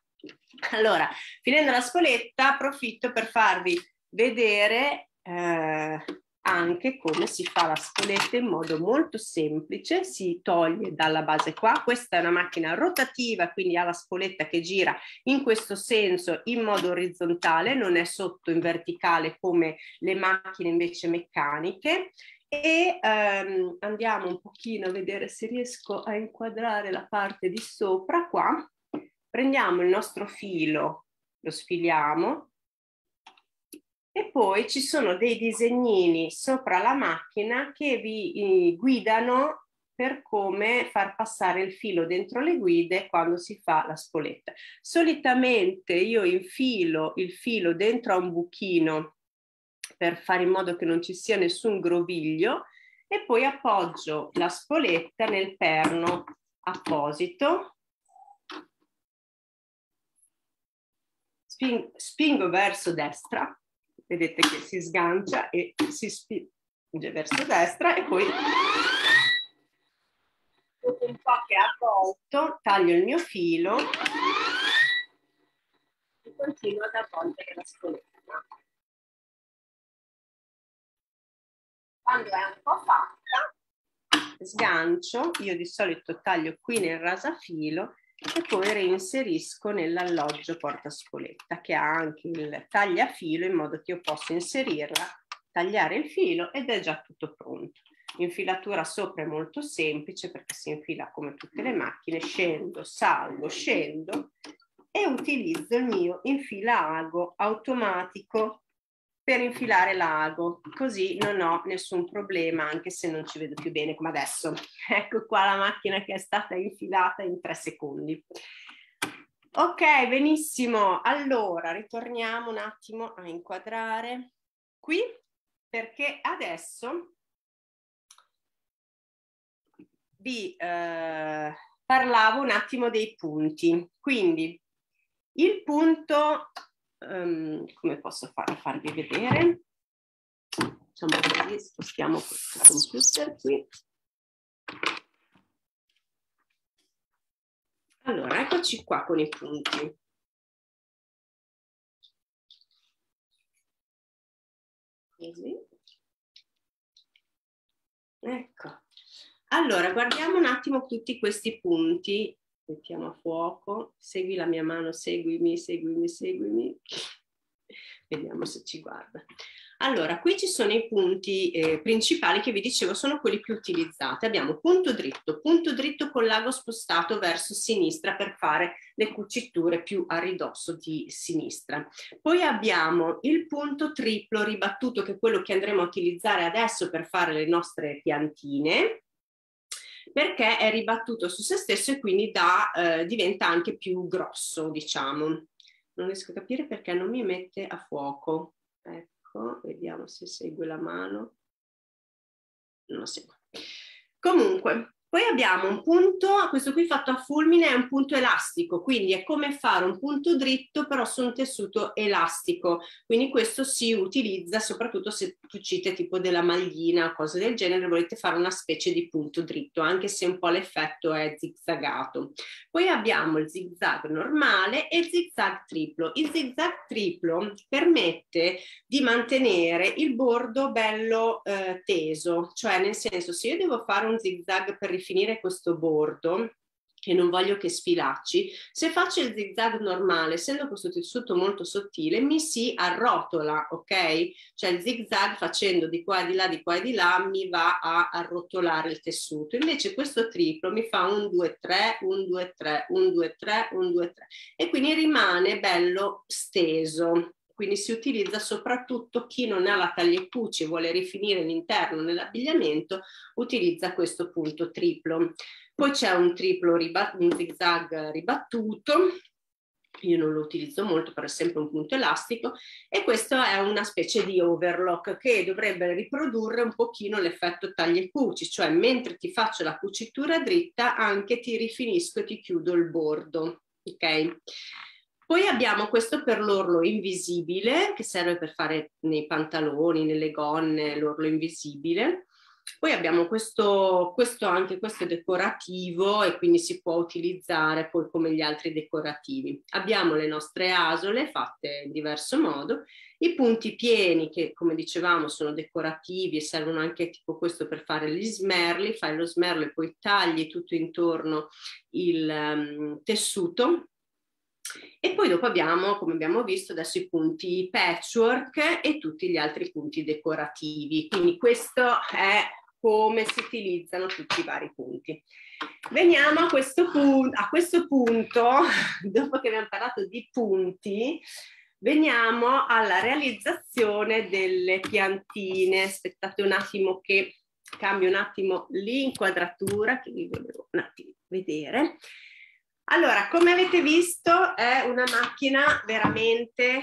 Allora, finendo la spoletta, approfitto per farvi vedere eh, anche come si fa la spoletta in modo molto semplice, si toglie dalla base qua, questa è una macchina rotativa, quindi ha la spoletta che gira in questo senso in modo orizzontale, non è sotto in verticale come le macchine invece meccaniche. E ehm, andiamo un pochino a vedere se riesco a inquadrare la parte di sopra qua, prendiamo il nostro filo, lo sfiliamo, poi ci sono dei disegnini sopra la macchina che vi eh, guidano per come far passare il filo dentro le guide quando si fa la spoletta. Solitamente io infilo il filo dentro a un buchino per fare in modo che non ci sia nessun groviglio e poi appoggio la spoletta nel perno apposito. Spingo verso destra, vedete che si sgancia e si spinge verso destra e poi dopo un po' che ha avvolto taglio il mio filo e continuo ad avvolgere la spoletta. Quando è un po' fatta, sgancio, io di solito taglio qui nel rasafilo e poi reinserisco nell'alloggio portaspoletta che ha anche il tagliafilo in modo che io possa inserirla, tagliare il filo ed è già tutto pronto. L'infilatura sopra è molto semplice perché si infila come tutte le macchine, scendo, salgo, scendo e utilizzo il mio infilaago automatico per infilare l'ago, così non ho nessun problema anche se non ci vedo più bene come adesso. Ecco qua la macchina che è stata infilata in tre secondi. Ok, benissimo. Allora, ritorniamo un attimo a inquadrare qui perché adesso vi eh, parlavo un attimo dei punti. Quindi il punto um, come posso fare, farvi vedere? Facciamo così, spostiamo questo computer qui. Allora, eccoci qua con i punti. Così. Ecco. Allora, guardiamo un attimo tutti questi punti mettiamo a fuoco, segui la mia mano, seguimi, seguimi, seguimi. Vediamo se ci guarda. Allora, qui ci sono i punti eh, principali che vi dicevo sono quelli più utilizzati. Abbiamo punto dritto, punto dritto con l'ago spostato verso sinistra per fare le cuciture più a ridosso di sinistra. Poi abbiamo il punto triplo ribattuto che è quello che andremo a utilizzare adesso per fare le nostre piantine perché è ribattuto su se stesso e quindi da, eh, diventa anche più grosso, diciamo. Non riesco a capire perché non mi mette a fuoco. Ecco, vediamo se segue la mano. Non lo segue. Comunque, poi abbiamo un punto, questo qui fatto a fulmine è un punto elastico, quindi è come fare un punto dritto però su un tessuto elastico, quindi questo si utilizza soprattutto se cucite tipo della maglina o cose del genere, volete fare una specie di punto dritto, anche se un po' l'effetto è zigzagato. Poi abbiamo il zigzag normale e il zigzag triplo. Il zigzag triplo permette di mantenere il bordo bello eh, teso, cioè nel senso se io devo fare un zigzag per rifinire questo bordo e non voglio che sfilacci, se faccio il zigzag normale, essendo questo tessuto molto sottile, mi si arrotola, ok? Cioè il zigzag facendo di qua e di là, di qua e di là, mi va a arrotolare il tessuto. Invece questo triplo mi fa un 2, 3, un 2, 3, un 2, 3, un 2, 3 e quindi rimane bello steso quindi si utilizza soprattutto chi non ha la taglia e cuci e vuole rifinire l'interno nell'abbigliamento, utilizza questo punto triplo. Poi c'è un triplo, ribat- un zigzag ribattuto, io non lo utilizzo molto, però è sempre un punto elastico, e questo è una specie di overlock che dovrebbe riprodurre un pochino l'effetto taglia e cuci, cioè mentre ti faccio la cucitura dritta anche ti rifinisco e ti chiudo il bordo, ok? Poi abbiamo questo per l'orlo invisibile, che serve per fare nei pantaloni, nelle gonne, l'orlo invisibile. Poi abbiamo questo, questo, anche questo è decorativo e quindi si può utilizzare poi come gli altri decorativi. Abbiamo le nostre asole fatte in diverso modo, i punti pieni che come dicevamo sono decorativi e servono anche tipo questo per fare gli smerli, fai lo smerlo e poi tagli tutto intorno il um, tessuto e poi dopo abbiamo, come abbiamo visto, adesso i punti patchwork e tutti gli altri punti decorativi. Quindi questo è come si utilizzano tutti i vari punti. Veniamo a questo, punto, a questo punto, dopo che abbiamo parlato di punti, veniamo alla realizzazione delle piantine. Aspettate un attimo che cambio un attimo l'inquadratura che vi volevo un attimo vedere. Allora, come avete visto è una macchina veramente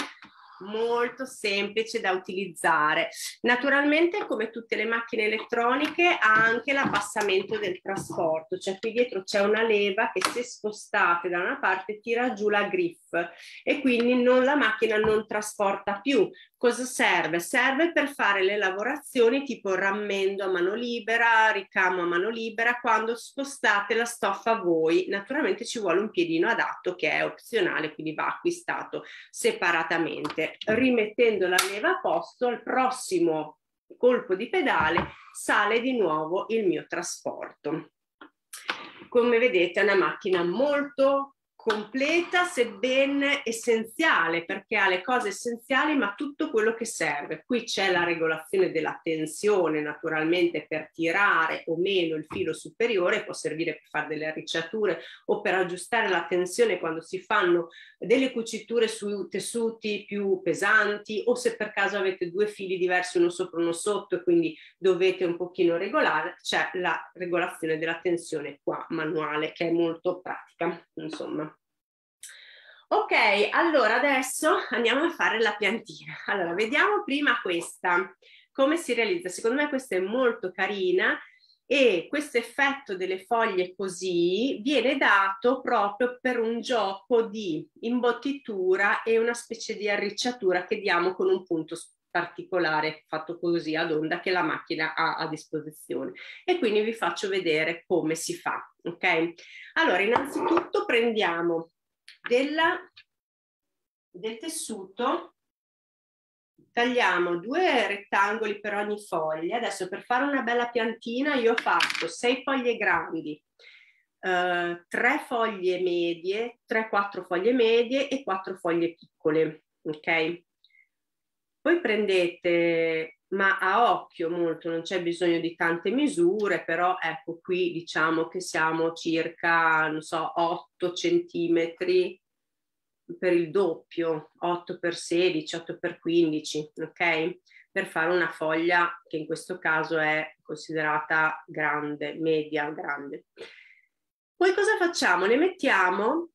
molto semplice da utilizzare. Naturalmente, come tutte le macchine elettroniche, ha anche l'abbassamento del trasporto, cioè qui dietro c'è una leva che se spostate da una parte tira giù la griffe e quindi non, la macchina non trasporta più. Cosa serve? Serve per fare le lavorazioni tipo rammendo a mano libera, ricamo a mano libera, quando spostate la stoffa voi. Naturalmente ci vuole un piedino adatto che è opzionale, quindi va acquistato separatamente. Rimettendo la leva a posto, al prossimo colpo di pedale sale di nuovo il mio trasporto. Come vedete è una macchina molto completa sebbene essenziale perché ha le cose essenziali ma tutto quello che serve. Qui c'è la regolazione della tensione naturalmente per tirare o meno il filo superiore, può servire per fare delle arricciature o per aggiustare la tensione quando si fanno delle cuciture su tessuti più pesanti o se per caso avete due fili diversi uno sopra uno sotto e quindi dovete un pochino regolare, c'è la regolazione della tensione qua manuale che è molto pratica, insomma. Ok, allora adesso andiamo a fare la piantina. Allora, vediamo prima questa, come si realizza. Secondo me questa è molto carina e questo effetto delle foglie così viene dato proprio per un gioco di imbottitura e una specie di arricciatura che diamo con un punto particolare fatto così ad onda che la macchina ha a disposizione e quindi vi faccio vedere come si fa ok allora innanzitutto prendiamo della, del tessuto tagliamo due rettangoli per ogni foglia. Adesso per fare una bella piantina io ho fatto sei foglie grandi, eh, tre foglie medie, tre, quattro foglie medie e quattro foglie piccole. Ok? Poi prendete, ma a occhio molto, non c'è bisogno di tante misure, però ecco qui diciamo che siamo circa, non so, 8 centimetri per il doppio, 8 per 16, 8 per 15, ok? Per fare una foglia che in questo caso è considerata grande, media, grande. Poi cosa facciamo? Le mettiamo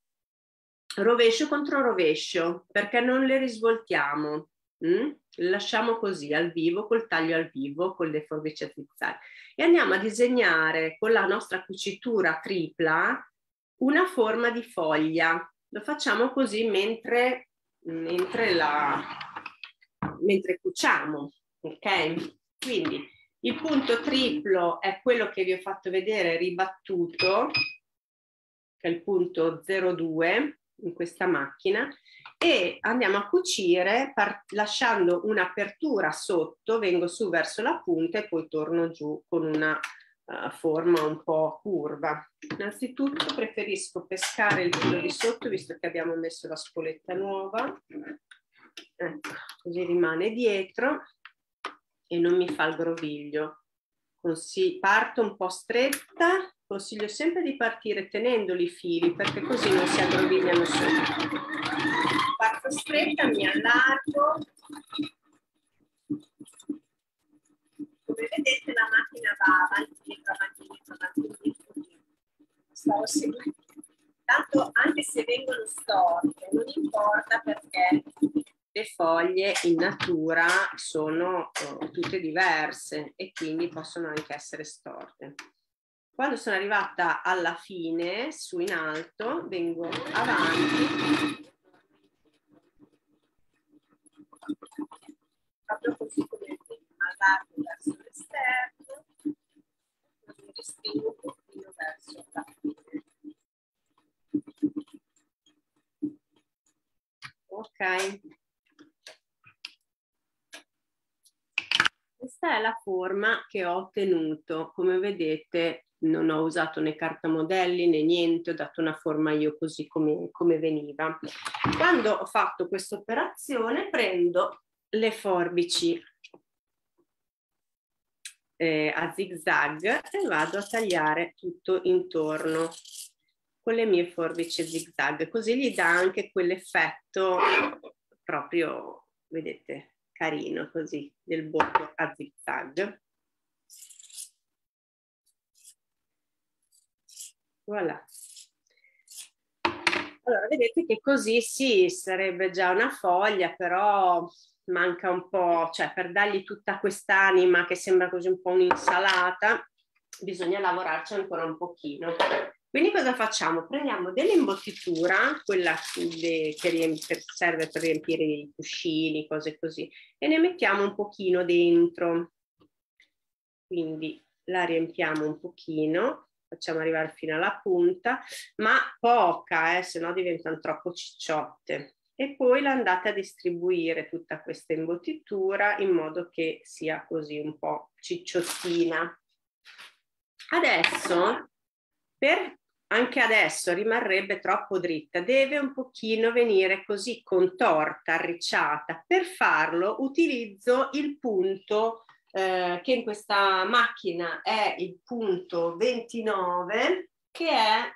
rovescio contro rovescio perché non le risvoltiamo. Mm? Lasciamo così al vivo, col taglio al vivo, con le forbici a zigzag. E andiamo a disegnare con la nostra cucitura tripla una forma di foglia lo facciamo così mentre, mentre, la, mentre cuciamo, ok? Quindi il punto triplo è quello che vi ho fatto vedere ribattuto, che è il punto 02 in questa macchina, e andiamo a cucire lasciando un'apertura sotto, vengo su verso la punta e poi torno giù con una uh, forma un po' curva. Innanzitutto preferisco pescare il filo di sotto visto che abbiamo messo la spoletta nuova, ecco, così rimane dietro e non mi fa il groviglio. Così parto un po' stretta, consiglio sempre di partire tenendoli i fili perché così non si aggrovigliano subito. Parto stretta, mi allargo come vedete la macchina va avanti, dietro, avanti, dietro, avanti, dietro. Stavo seguendo. Tanto anche se vengono storte, non importa perché le foglie in natura sono oh, tutte diverse e quindi possono anche essere storte. Quando sono arrivata alla fine, su in alto, vengo avanti proprio così come allargo verso l'esterno, così restringo un pochino verso la fine. Ok. Questa è la forma che ho ottenuto. Come vedete non ho usato né carta modelli né niente, ho dato una forma io così come, come veniva. Quando ho fatto questa operazione prendo le forbici eh, a zigzag e vado a tagliare tutto intorno con le mie forbici zigzag, così gli dà anche quell'effetto proprio, vedete, carino così, del bocco a zigzag. Voilà. Allora, vedete che così sì, sarebbe già una foglia, però manca un po', cioè per dargli tutta quest'anima che sembra così un po' un'insalata, bisogna lavorarci ancora un pochino. Quindi cosa facciamo? Prendiamo dell'imbottitura, quella che, serve per riempire i cuscini, cose così, e ne mettiamo un pochino dentro. Quindi la riempiamo un pochino, facciamo arrivare fino alla punta, ma poca, eh, se no diventano troppo cicciotte. E poi la andate a distribuire tutta questa imbottitura in modo che sia così un po' cicciottina. Adesso, per, anche adesso rimarrebbe troppo dritta, deve un pochino venire così contorta, arricciata. Per farlo utilizzo il punto eh, che in questa macchina è il punto 29, che è,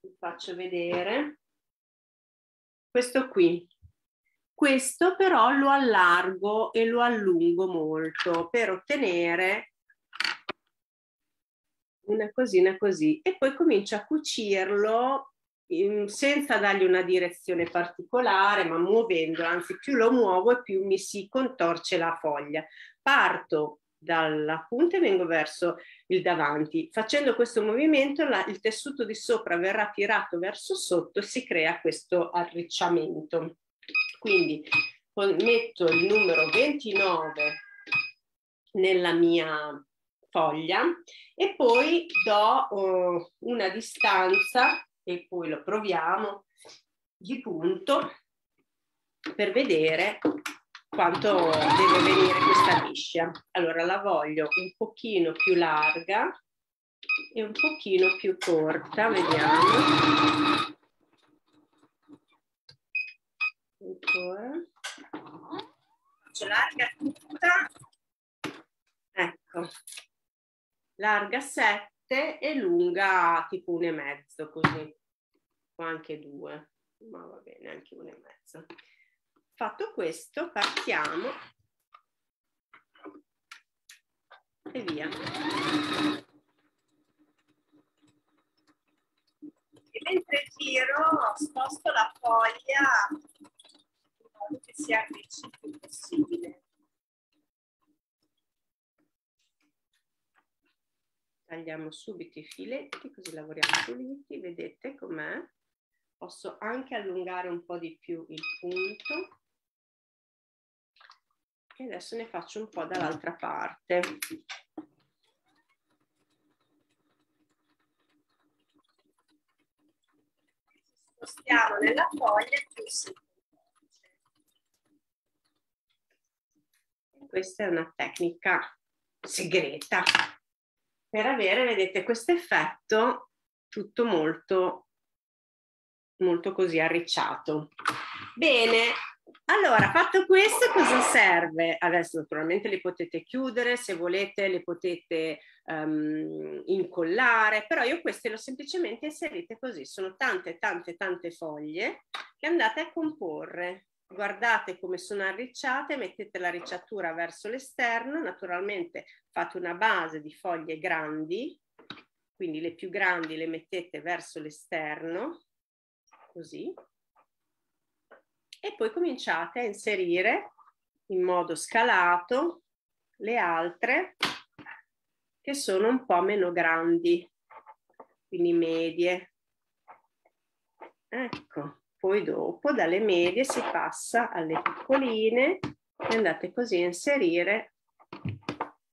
vi faccio vedere, questo qui. Questo però lo allargo e lo allungo molto per ottenere una cosina così e poi comincio a cucirlo in, senza dargli una direzione particolare, ma muovendo, anzi più lo muovo e più mi si contorce la foglia. Parto dalla punta e vengo verso il davanti. Facendo questo movimento la, il tessuto di sopra verrà tirato verso sotto e si crea questo arricciamento. Quindi metto il numero 29 nella mia foglia e poi do uh, una distanza e poi lo proviamo di punto per vedere quanto deve venire questa liscia. Allora la voglio un pochino più larga e un pochino più corta, vediamo. Ancora. Faccio larga tutta. Ecco. Larga 7 e lunga tipo un e mezzo così. O anche due, ma va bene, anche un e mezzo. Fatto questo, partiamo e via. E mentre giro sposto la foglia in modo che sia il più possibile. Tagliamo subito i filetti così lavoriamo puliti, vedete com'è? Posso anche allungare un po' di più il punto e adesso ne faccio un po' dall'altra parte. Spostiamo nella foglia più si Questa è una tecnica segreta per avere, vedete, questo effetto tutto molto, molto così arricciato. Bene, allora, fatto questo, cosa serve? Adesso naturalmente le potete chiudere, se volete le potete um, incollare, però io queste le ho semplicemente inserite così, sono tante, tante, tante foglie che andate a comporre. Guardate come sono arricciate, mettete la ricciatura verso l'esterno, naturalmente fate una base di foglie grandi, quindi le più grandi le mettete verso l'esterno, così, e poi cominciate a inserire in modo scalato le altre che sono un po' meno grandi, quindi medie. Ecco, poi dopo dalle medie si passa alle piccoline e andate così a inserire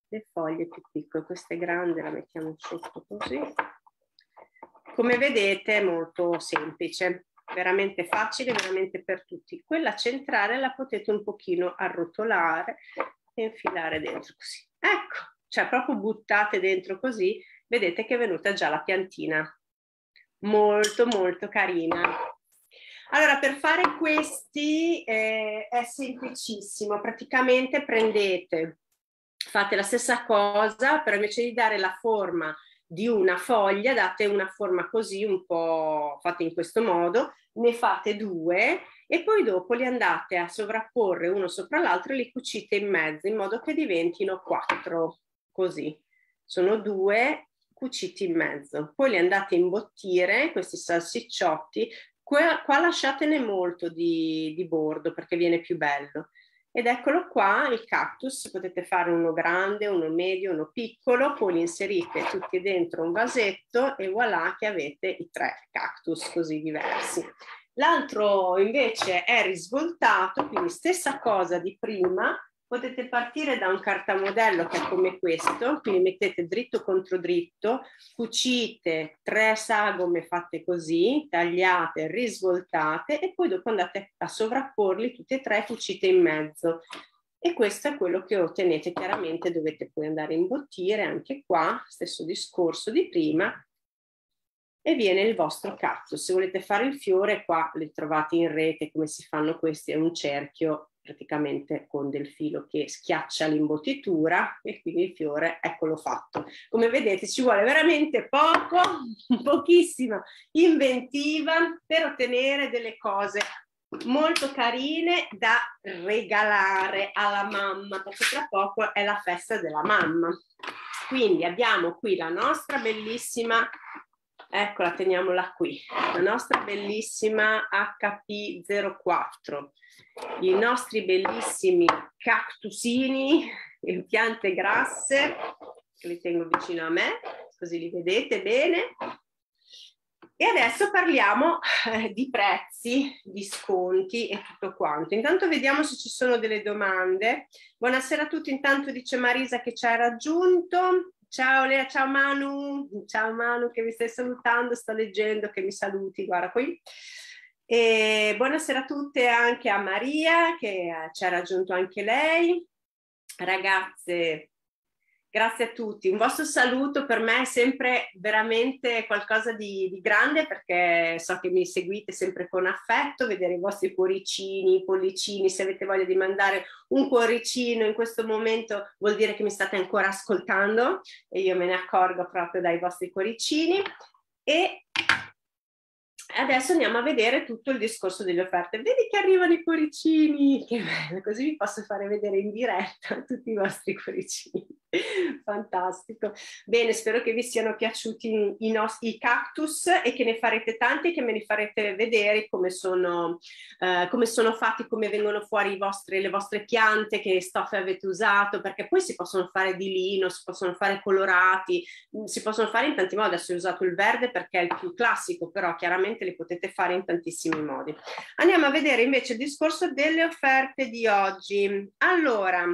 le foglie più piccole. Questa è grande, la mettiamo sotto così. Come vedete è molto semplice veramente facile, veramente per tutti. Quella centrale la potete un pochino arrotolare e infilare dentro così. Ecco, cioè proprio buttate dentro così, vedete che è venuta già la piantina. Molto, molto carina. Allora, per fare questi eh, è semplicissimo. Praticamente prendete, fate la stessa cosa, però invece di dare la forma di una foglia, date una forma così un po' fatta in questo modo, ne fate due e poi dopo li andate a sovrapporre uno sopra l'altro e li cucite in mezzo in modo che diventino quattro, così. Sono due cuciti in mezzo. Poi li andate a imbottire, questi salsicciotti, qua, qua lasciatene molto di, di bordo perché viene più bello. Ed eccolo qua, il cactus, potete fare uno grande, uno medio, uno piccolo, poi li inserite tutti dentro un vasetto e voilà che avete i tre cactus così diversi. L'altro invece è risvoltato, quindi stessa cosa di prima, potete partire da un cartamodello che è come questo, quindi mettete dritto contro dritto, cucite tre sagome fatte così, tagliate, risvoltate e poi dopo andate a sovrapporli tutti e tre, cucite in mezzo. E questo è quello che ottenete. Chiaramente dovete poi andare a imbottire anche qua, stesso discorso di prima, e viene il vostro cactus. Se volete fare il fiore, qua li trovate in rete, come si fanno questi, è un cerchio praticamente con del filo che schiaccia l'imbottitura e quindi il fiore eccolo fatto. Come vedete ci vuole veramente poco, pochissima inventiva per ottenere delle cose molto carine da regalare alla mamma, perché tra poco è la festa della mamma. Quindi abbiamo qui la nostra bellissima eccola, teniamola qui, la nostra bellissima HP04 i nostri bellissimi cactusini, in piante grasse, che li tengo vicino a me, così li vedete bene. E adesso parliamo eh, di prezzi, di sconti e tutto quanto. Intanto vediamo se ci sono delle domande. Buonasera a tutti, intanto dice Marisa che ci ha raggiunto. Ciao Lea, ciao Manu, ciao Manu che mi stai salutando, sto leggendo che mi saluti, guarda qui. E buonasera a tutte anche a Maria che ci ha raggiunto anche lei. Ragazze, grazie a tutti. Un vostro saluto per me è sempre veramente qualcosa di, di, grande perché so che mi seguite sempre con affetto, vedere i vostri cuoricini, pollicini, se avete voglia di mandare un cuoricino in questo momento vuol dire che mi state ancora ascoltando e io me ne accorgo proprio dai vostri cuoricini. E adesso andiamo a vedere tutto il discorso delle offerte. Vedi che arrivano i cuoricini, che bello, così vi posso fare vedere in diretta tutti i vostri cuoricini. Fantastico. Bene, spero che vi siano piaciuti i, nostri, i cactus e che ne farete tanti che me li farete vedere come sono, eh, come sono fatti, come vengono fuori vostri, le vostre piante, che stoffe avete usato, perché poi si possono fare di lino, si possono fare colorati, si possono fare in tanti modi. Adesso ho usato il verde perché è il più classico, però chiaramente li potete fare in tantissimi modi. Andiamo a vedere invece il discorso delle offerte di oggi. Allora,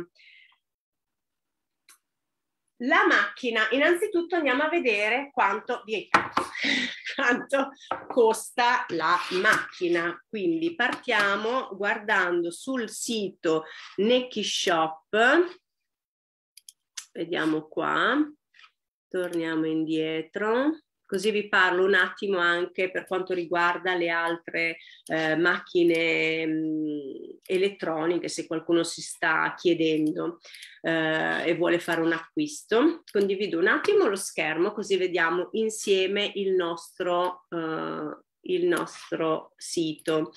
la macchina, innanzitutto andiamo a vedere quanto, quanto costa la macchina. Quindi partiamo guardando sul sito Neki Shop. Vediamo qua, torniamo indietro. Così vi parlo un attimo anche per quanto riguarda le altre eh, macchine mh, elettroniche, se qualcuno si sta chiedendo eh, e vuole fare un acquisto. Condivido un attimo lo schermo così vediamo insieme il nostro, eh, il nostro sito.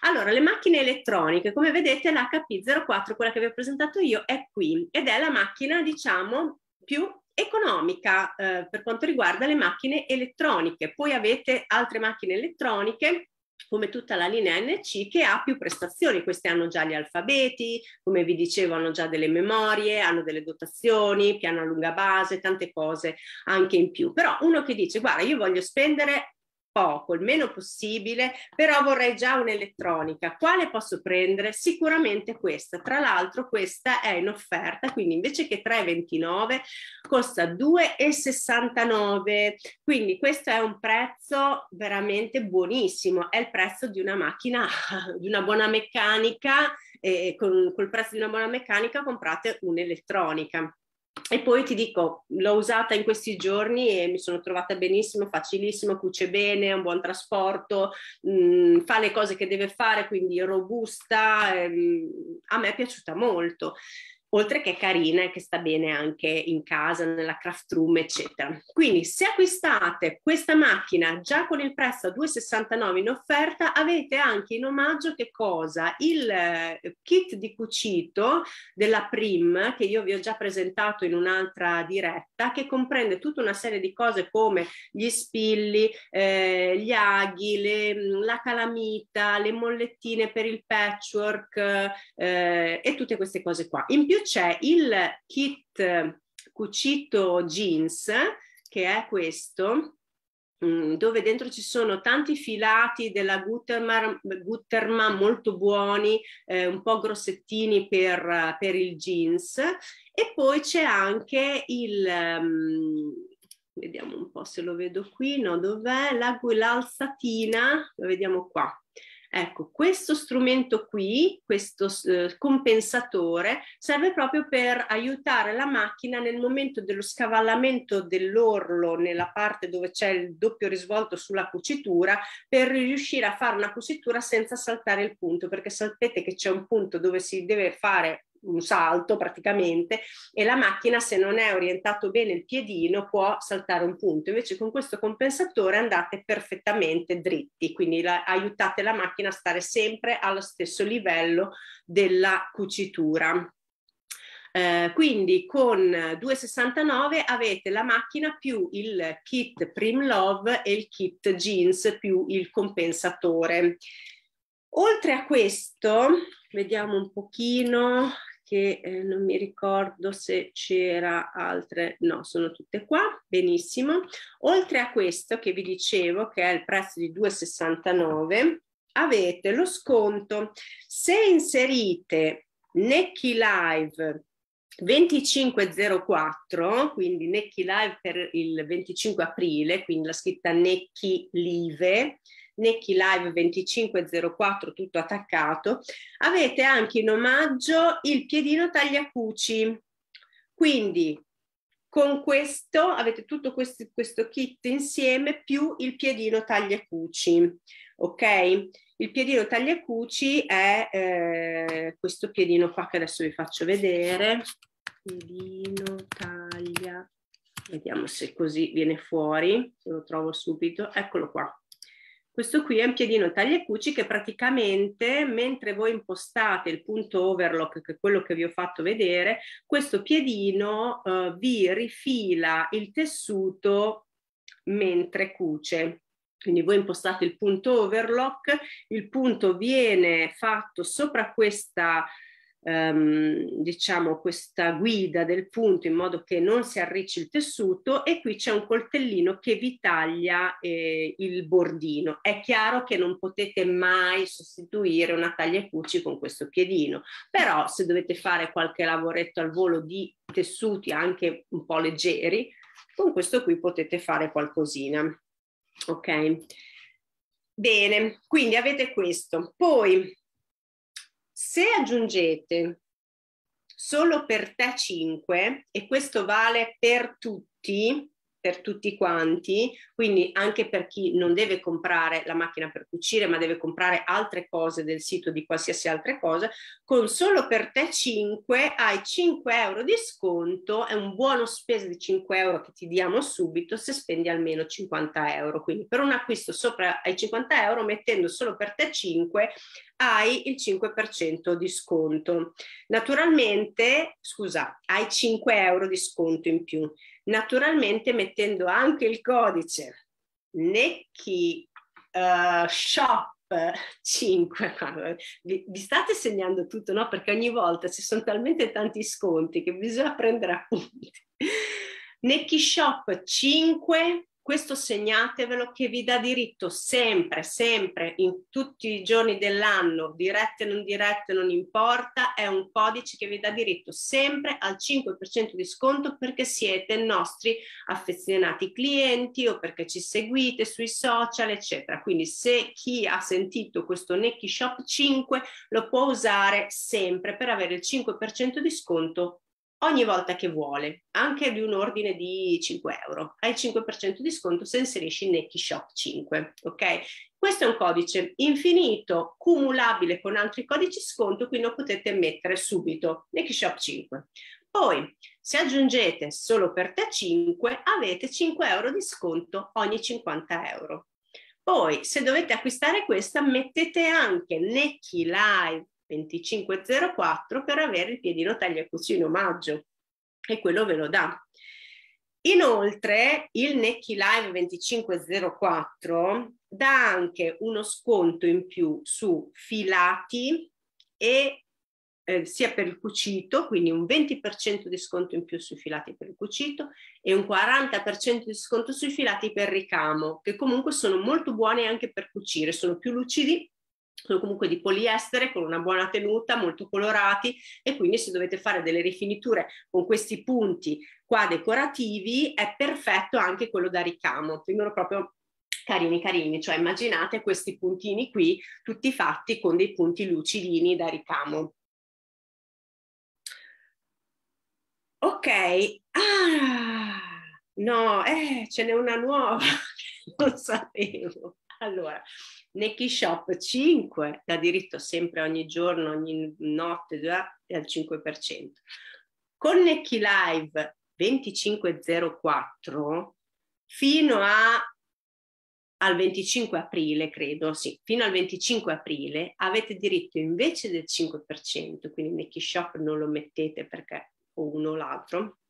Allora, le macchine elettroniche, come vedete l'HP04, quella che vi ho presentato io, è qui ed è la macchina, diciamo, più economica eh, per quanto riguarda le macchine elettroniche. Poi avete altre macchine elettroniche come tutta la linea NC che ha più prestazioni, queste hanno già gli alfabeti, come vi dicevo hanno già delle memorie, hanno delle dotazioni, piano a lunga base, tante cose anche in più. Però uno che dice guarda io voglio spendere poco, il meno possibile, però vorrei già un'elettronica. Quale posso prendere? Sicuramente questa. Tra l'altro questa è in offerta, quindi invece che 3,29 costa 2,69. Quindi questo è un prezzo veramente buonissimo, è il prezzo di una macchina, di una buona meccanica e con col prezzo di una buona meccanica comprate un'elettronica. E poi ti dico, l'ho usata in questi giorni e mi sono trovata benissimo, facilissimo, cuce bene, ha un buon trasporto, mh, mm, fa le cose che deve fare, quindi robusta, ehm, a me è piaciuta molto. Oltre che carina e che sta bene anche in casa, nella craft room, eccetera. Quindi se acquistate questa macchina già con il prezzo a 2,69 in offerta, avete anche in omaggio che cosa? Il eh, kit di cucito della Prim, che io vi ho già presentato in un'altra diretta, che comprende tutta una serie di cose come gli spilli, eh, gli aghi, le, la calamita, le mollettine per il patchwork eh, e tutte queste cose qua. In più c'è il kit cucito jeans, che è questo, mm, dove dentro ci sono tanti filati della Gutermann molto buoni, eh, un po' grossettini per, per, il jeans. E poi c'è anche il... Um, vediamo un po' se lo vedo qui, no, dov'è? La, l'alzatina, lo vediamo qua. Ecco, questo strumento qui, questo eh, compensatore, serve proprio per aiutare la macchina nel momento dello scavallamento dell'orlo nella parte dove c'è il doppio risvolto sulla cucitura, per riuscire a fare una cucitura senza saltare il punto, perché sapete che c'è un punto dove si deve fare un salto praticamente e la macchina se non è orientato bene il piedino può saltare un punto. Invece con questo compensatore andate perfettamente dritti, quindi la, aiutate la macchina a stare sempre allo stesso livello della cucitura. Eh, quindi con 2,69 avete la macchina più il kit Prim Love e il kit jeans più il compensatore. Oltre a questo, vediamo un pochino che eh, non mi ricordo se c'era altre, no, sono tutte qua, benissimo. Oltre a questo che vi dicevo, che è il prezzo di 2,69, avete lo sconto. Se inserite Necchi Live 2504, quindi Necchi Live per il 25 aprile, quindi la scritta Necchi Live, Necchi Live 2504 tutto attaccato, avete anche in omaggio il piedino tagliacuci. Quindi con questo avete tutto questo, questo kit insieme più il piedino tagliacuci. Ok? Il piedino tagliacuci è eh, questo piedino qua che adesso vi faccio vedere. Piedino taglia. Vediamo se così viene fuori, se lo trovo subito. Eccolo qua. Questo qui è un piedino taglia e cuci che praticamente mentre voi impostate il punto overlock, che è quello che vi ho fatto vedere, questo piedino eh, vi rifila il tessuto mentre cuce. Quindi voi impostate il punto overlock, il punto viene fatto sopra questa ehm, diciamo questa guida del punto in modo che non si arricci il tessuto e qui c'è un coltellino che vi taglia eh, il bordino. È chiaro che non potete mai sostituire una taglia e cuci con questo piedino, però se dovete fare qualche lavoretto al volo di tessuti anche un po' leggeri, con questo qui potete fare qualcosina. Ok? Bene, quindi avete questo. Poi se aggiungete solo per te 5, e questo vale per tutti, per tutti quanti, quindi anche per chi non deve comprare la macchina per cucire, ma deve comprare altre cose del sito di qualsiasi altra cosa, con solo per te 5 hai 5 euro di sconto, è un buono spesa di 5 euro che ti diamo subito se spendi almeno 50 euro. Quindi per un acquisto sopra ai 50 euro, mettendo solo per te 5, hai il 5% di sconto. Naturalmente, scusa, hai 5 euro di sconto in più naturalmente mettendo anche il codice Necchi uh, Shop 5, vi, vi, state segnando tutto, no? Perché ogni volta ci sono talmente tanti sconti che bisogna prendere appunti. Necchi Shop 5 questo segnatevelo che vi dà diritto sempre, sempre, in tutti i giorni dell'anno, dirette o non dirette, non importa, è un codice che vi dà diritto sempre al 5% di sconto perché siete nostri affezionati clienti o perché ci seguite sui social, eccetera. Quindi se chi ha sentito questo Necchi Shop 5 lo può usare sempre per avere il 5% di sconto ogni volta che vuole, anche di un ordine di 5 euro. Hai il 5% di sconto se inserisci Neki Shop 5, ok? Questo è un codice infinito, cumulabile con altri codici sconto, quindi lo potete mettere subito, Neki Shop 5. Poi, se aggiungete solo per te 5, avete 5 euro di sconto ogni 50 euro. Poi, se dovete acquistare questa, mettete anche Neki Live 2504 per avere il piedino taglia cucina omaggio e quello ve lo dà. Inoltre il Necchi Live 2504 dà anche uno sconto in più su filati e eh, sia per il cucito, quindi un 20% di sconto in più sui filati per il cucito e un 40% di sconto sui filati per ricamo, che comunque sono molto buoni anche per cucire, sono più lucidi sono comunque di poliestere con una buona tenuta, molto colorati e quindi se dovete fare delle rifiniture con questi punti qua decorativi è perfetto anche quello da ricamo, vengono proprio carini carini, cioè immaginate questi puntini qui tutti fatti con dei punti lucidini da ricamo. Ok, ah, no, eh, ce n'è una nuova, non sapevo. Allora, Neki Shop 5 da diritto sempre ogni giorno, ogni notte è al 5%. Con Neki Live 2504 fino a, al 25 aprile, credo, sì, fino al 25 aprile avete diritto invece del 5%, quindi Neki Shop non lo mettete perché o uno o l'altro,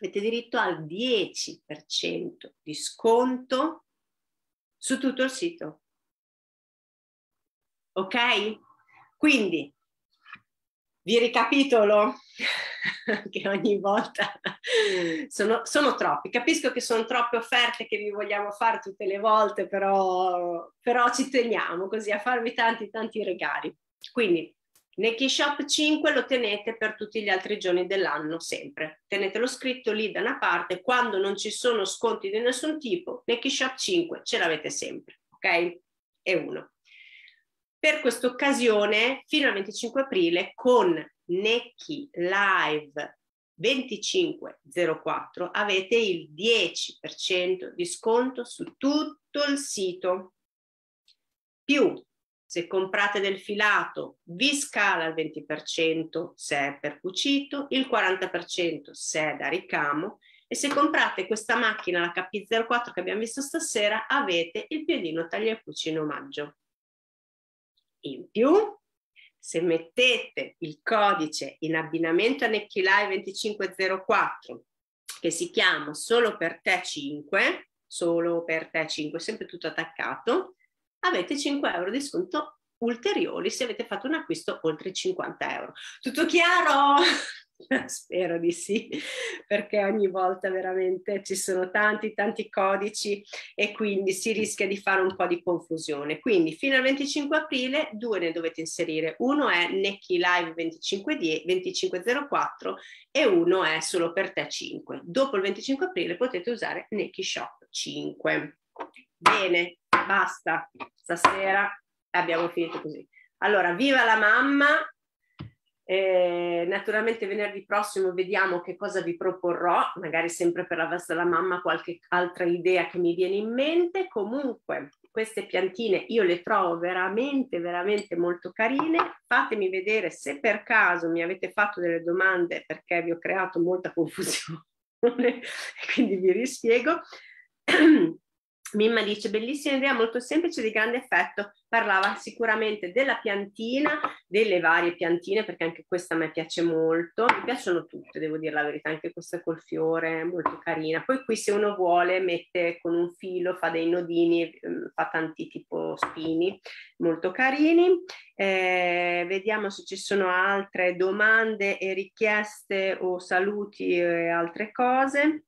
avete diritto al 10% di sconto su tutto il sito ok? Quindi vi ricapitolo che ogni volta sono, sono, troppi. Capisco che sono troppe offerte che vi vogliamo fare tutte le volte, però, però ci teniamo così a farvi tanti tanti regali. Quindi Neki Shop 5 lo tenete per tutti gli altri giorni dell'anno sempre. Tenetelo scritto lì da una parte, quando non ci sono sconti di nessun tipo, Neki Shop 5 ce l'avete sempre, ok? E uno per questa occasione fino al 25 aprile con Necchi Live 2504 avete il 10% di sconto su tutto il sito. Più se comprate del filato vi scala il 20% se è per cucito, il 40% se è da ricamo e se comprate questa macchina, la KP04 che abbiamo visto stasera, avete il piedino tagliacucci in omaggio. In più, se mettete il codice in abbinamento a Neckilai 2504, che si chiama solo per te 5, solo per te 5, sempre tutto attaccato, avete 5 euro di sconto ulteriori se avete fatto un acquisto oltre 50 euro. Tutto chiaro? Spero di sì, perché ogni volta veramente ci sono tanti, tanti codici e quindi si rischia di fare un po' di confusione. Quindi fino al 25 aprile due ne dovete inserire. Uno è Necchi Live 2504 e uno è solo per te 5. Dopo il 25 aprile potete usare Necchi Shop 5. Bene, basta. Stasera abbiamo finito così. Allora, viva la mamma! Eh, naturalmente venerdì prossimo vediamo che cosa vi proporrò, magari sempre per la vostra mamma qualche altra idea che mi viene in mente. Comunque queste piantine io le trovo veramente, veramente molto carine. Fatemi vedere se per caso mi avete fatto delle domande perché vi ho creato molta confusione, quindi vi rispiego. Mimma dice bellissima idea, molto semplice, di grande effetto. Parlava sicuramente della piantina, delle varie piantine, perché anche questa a me piace molto. Mi piacciono tutte, devo dire la verità, anche questa col fiore, molto carina. Poi qui se uno vuole mette con un filo, fa dei nodini, mm, fa tanti tipo spini, molto carini. Eh, vediamo se ci sono altre domande e richieste o saluti e altre cose.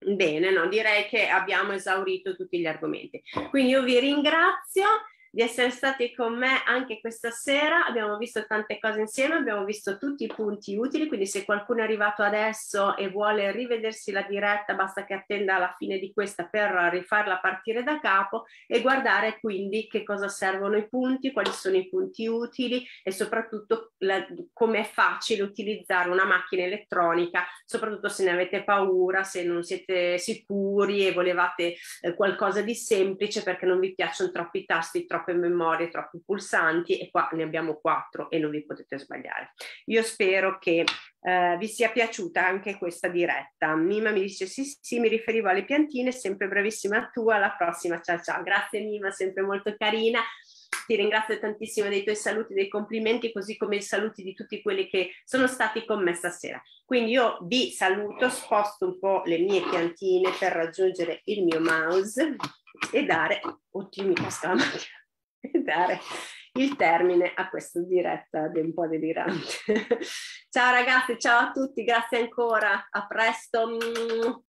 Bene, no, direi che abbiamo esaurito tutti gli argomenti. Quindi io vi ringrazio di essere stati con me anche questa sera. Abbiamo visto tante cose insieme, abbiamo visto tutti i punti utili, quindi se qualcuno è arrivato adesso e vuole rivedersi la diretta, basta che attenda alla fine di questa per rifarla partire da capo e guardare quindi che cosa servono i punti, quali sono i punti utili e soprattutto come è facile utilizzare una macchina elettronica, soprattutto se ne avete paura, se non siete sicuri e volevate eh, qualcosa di semplice perché non vi piacciono troppi tasti, troppi troppe memorie, troppi pulsanti e qua ne abbiamo quattro e non vi potete sbagliare. Io spero che eh, vi sia piaciuta anche questa diretta. Mima mi dice sì, sì, mi riferivo alle piantine, sempre bravissima tu, alla prossima, ciao ciao. Grazie Mima, sempre molto carina. Ti ringrazio tantissimo dei tuoi saluti, dei complimenti, così come i saluti di tutti quelli che sono stati con me stasera. Quindi io vi saluto, sposto un po' le mie piantine per raggiungere il mio mouse e dare, oddio mi casca la macchina dare il termine a questa diretta di un po' delirante. ciao ragazzi, ciao a tutti, grazie ancora, a presto.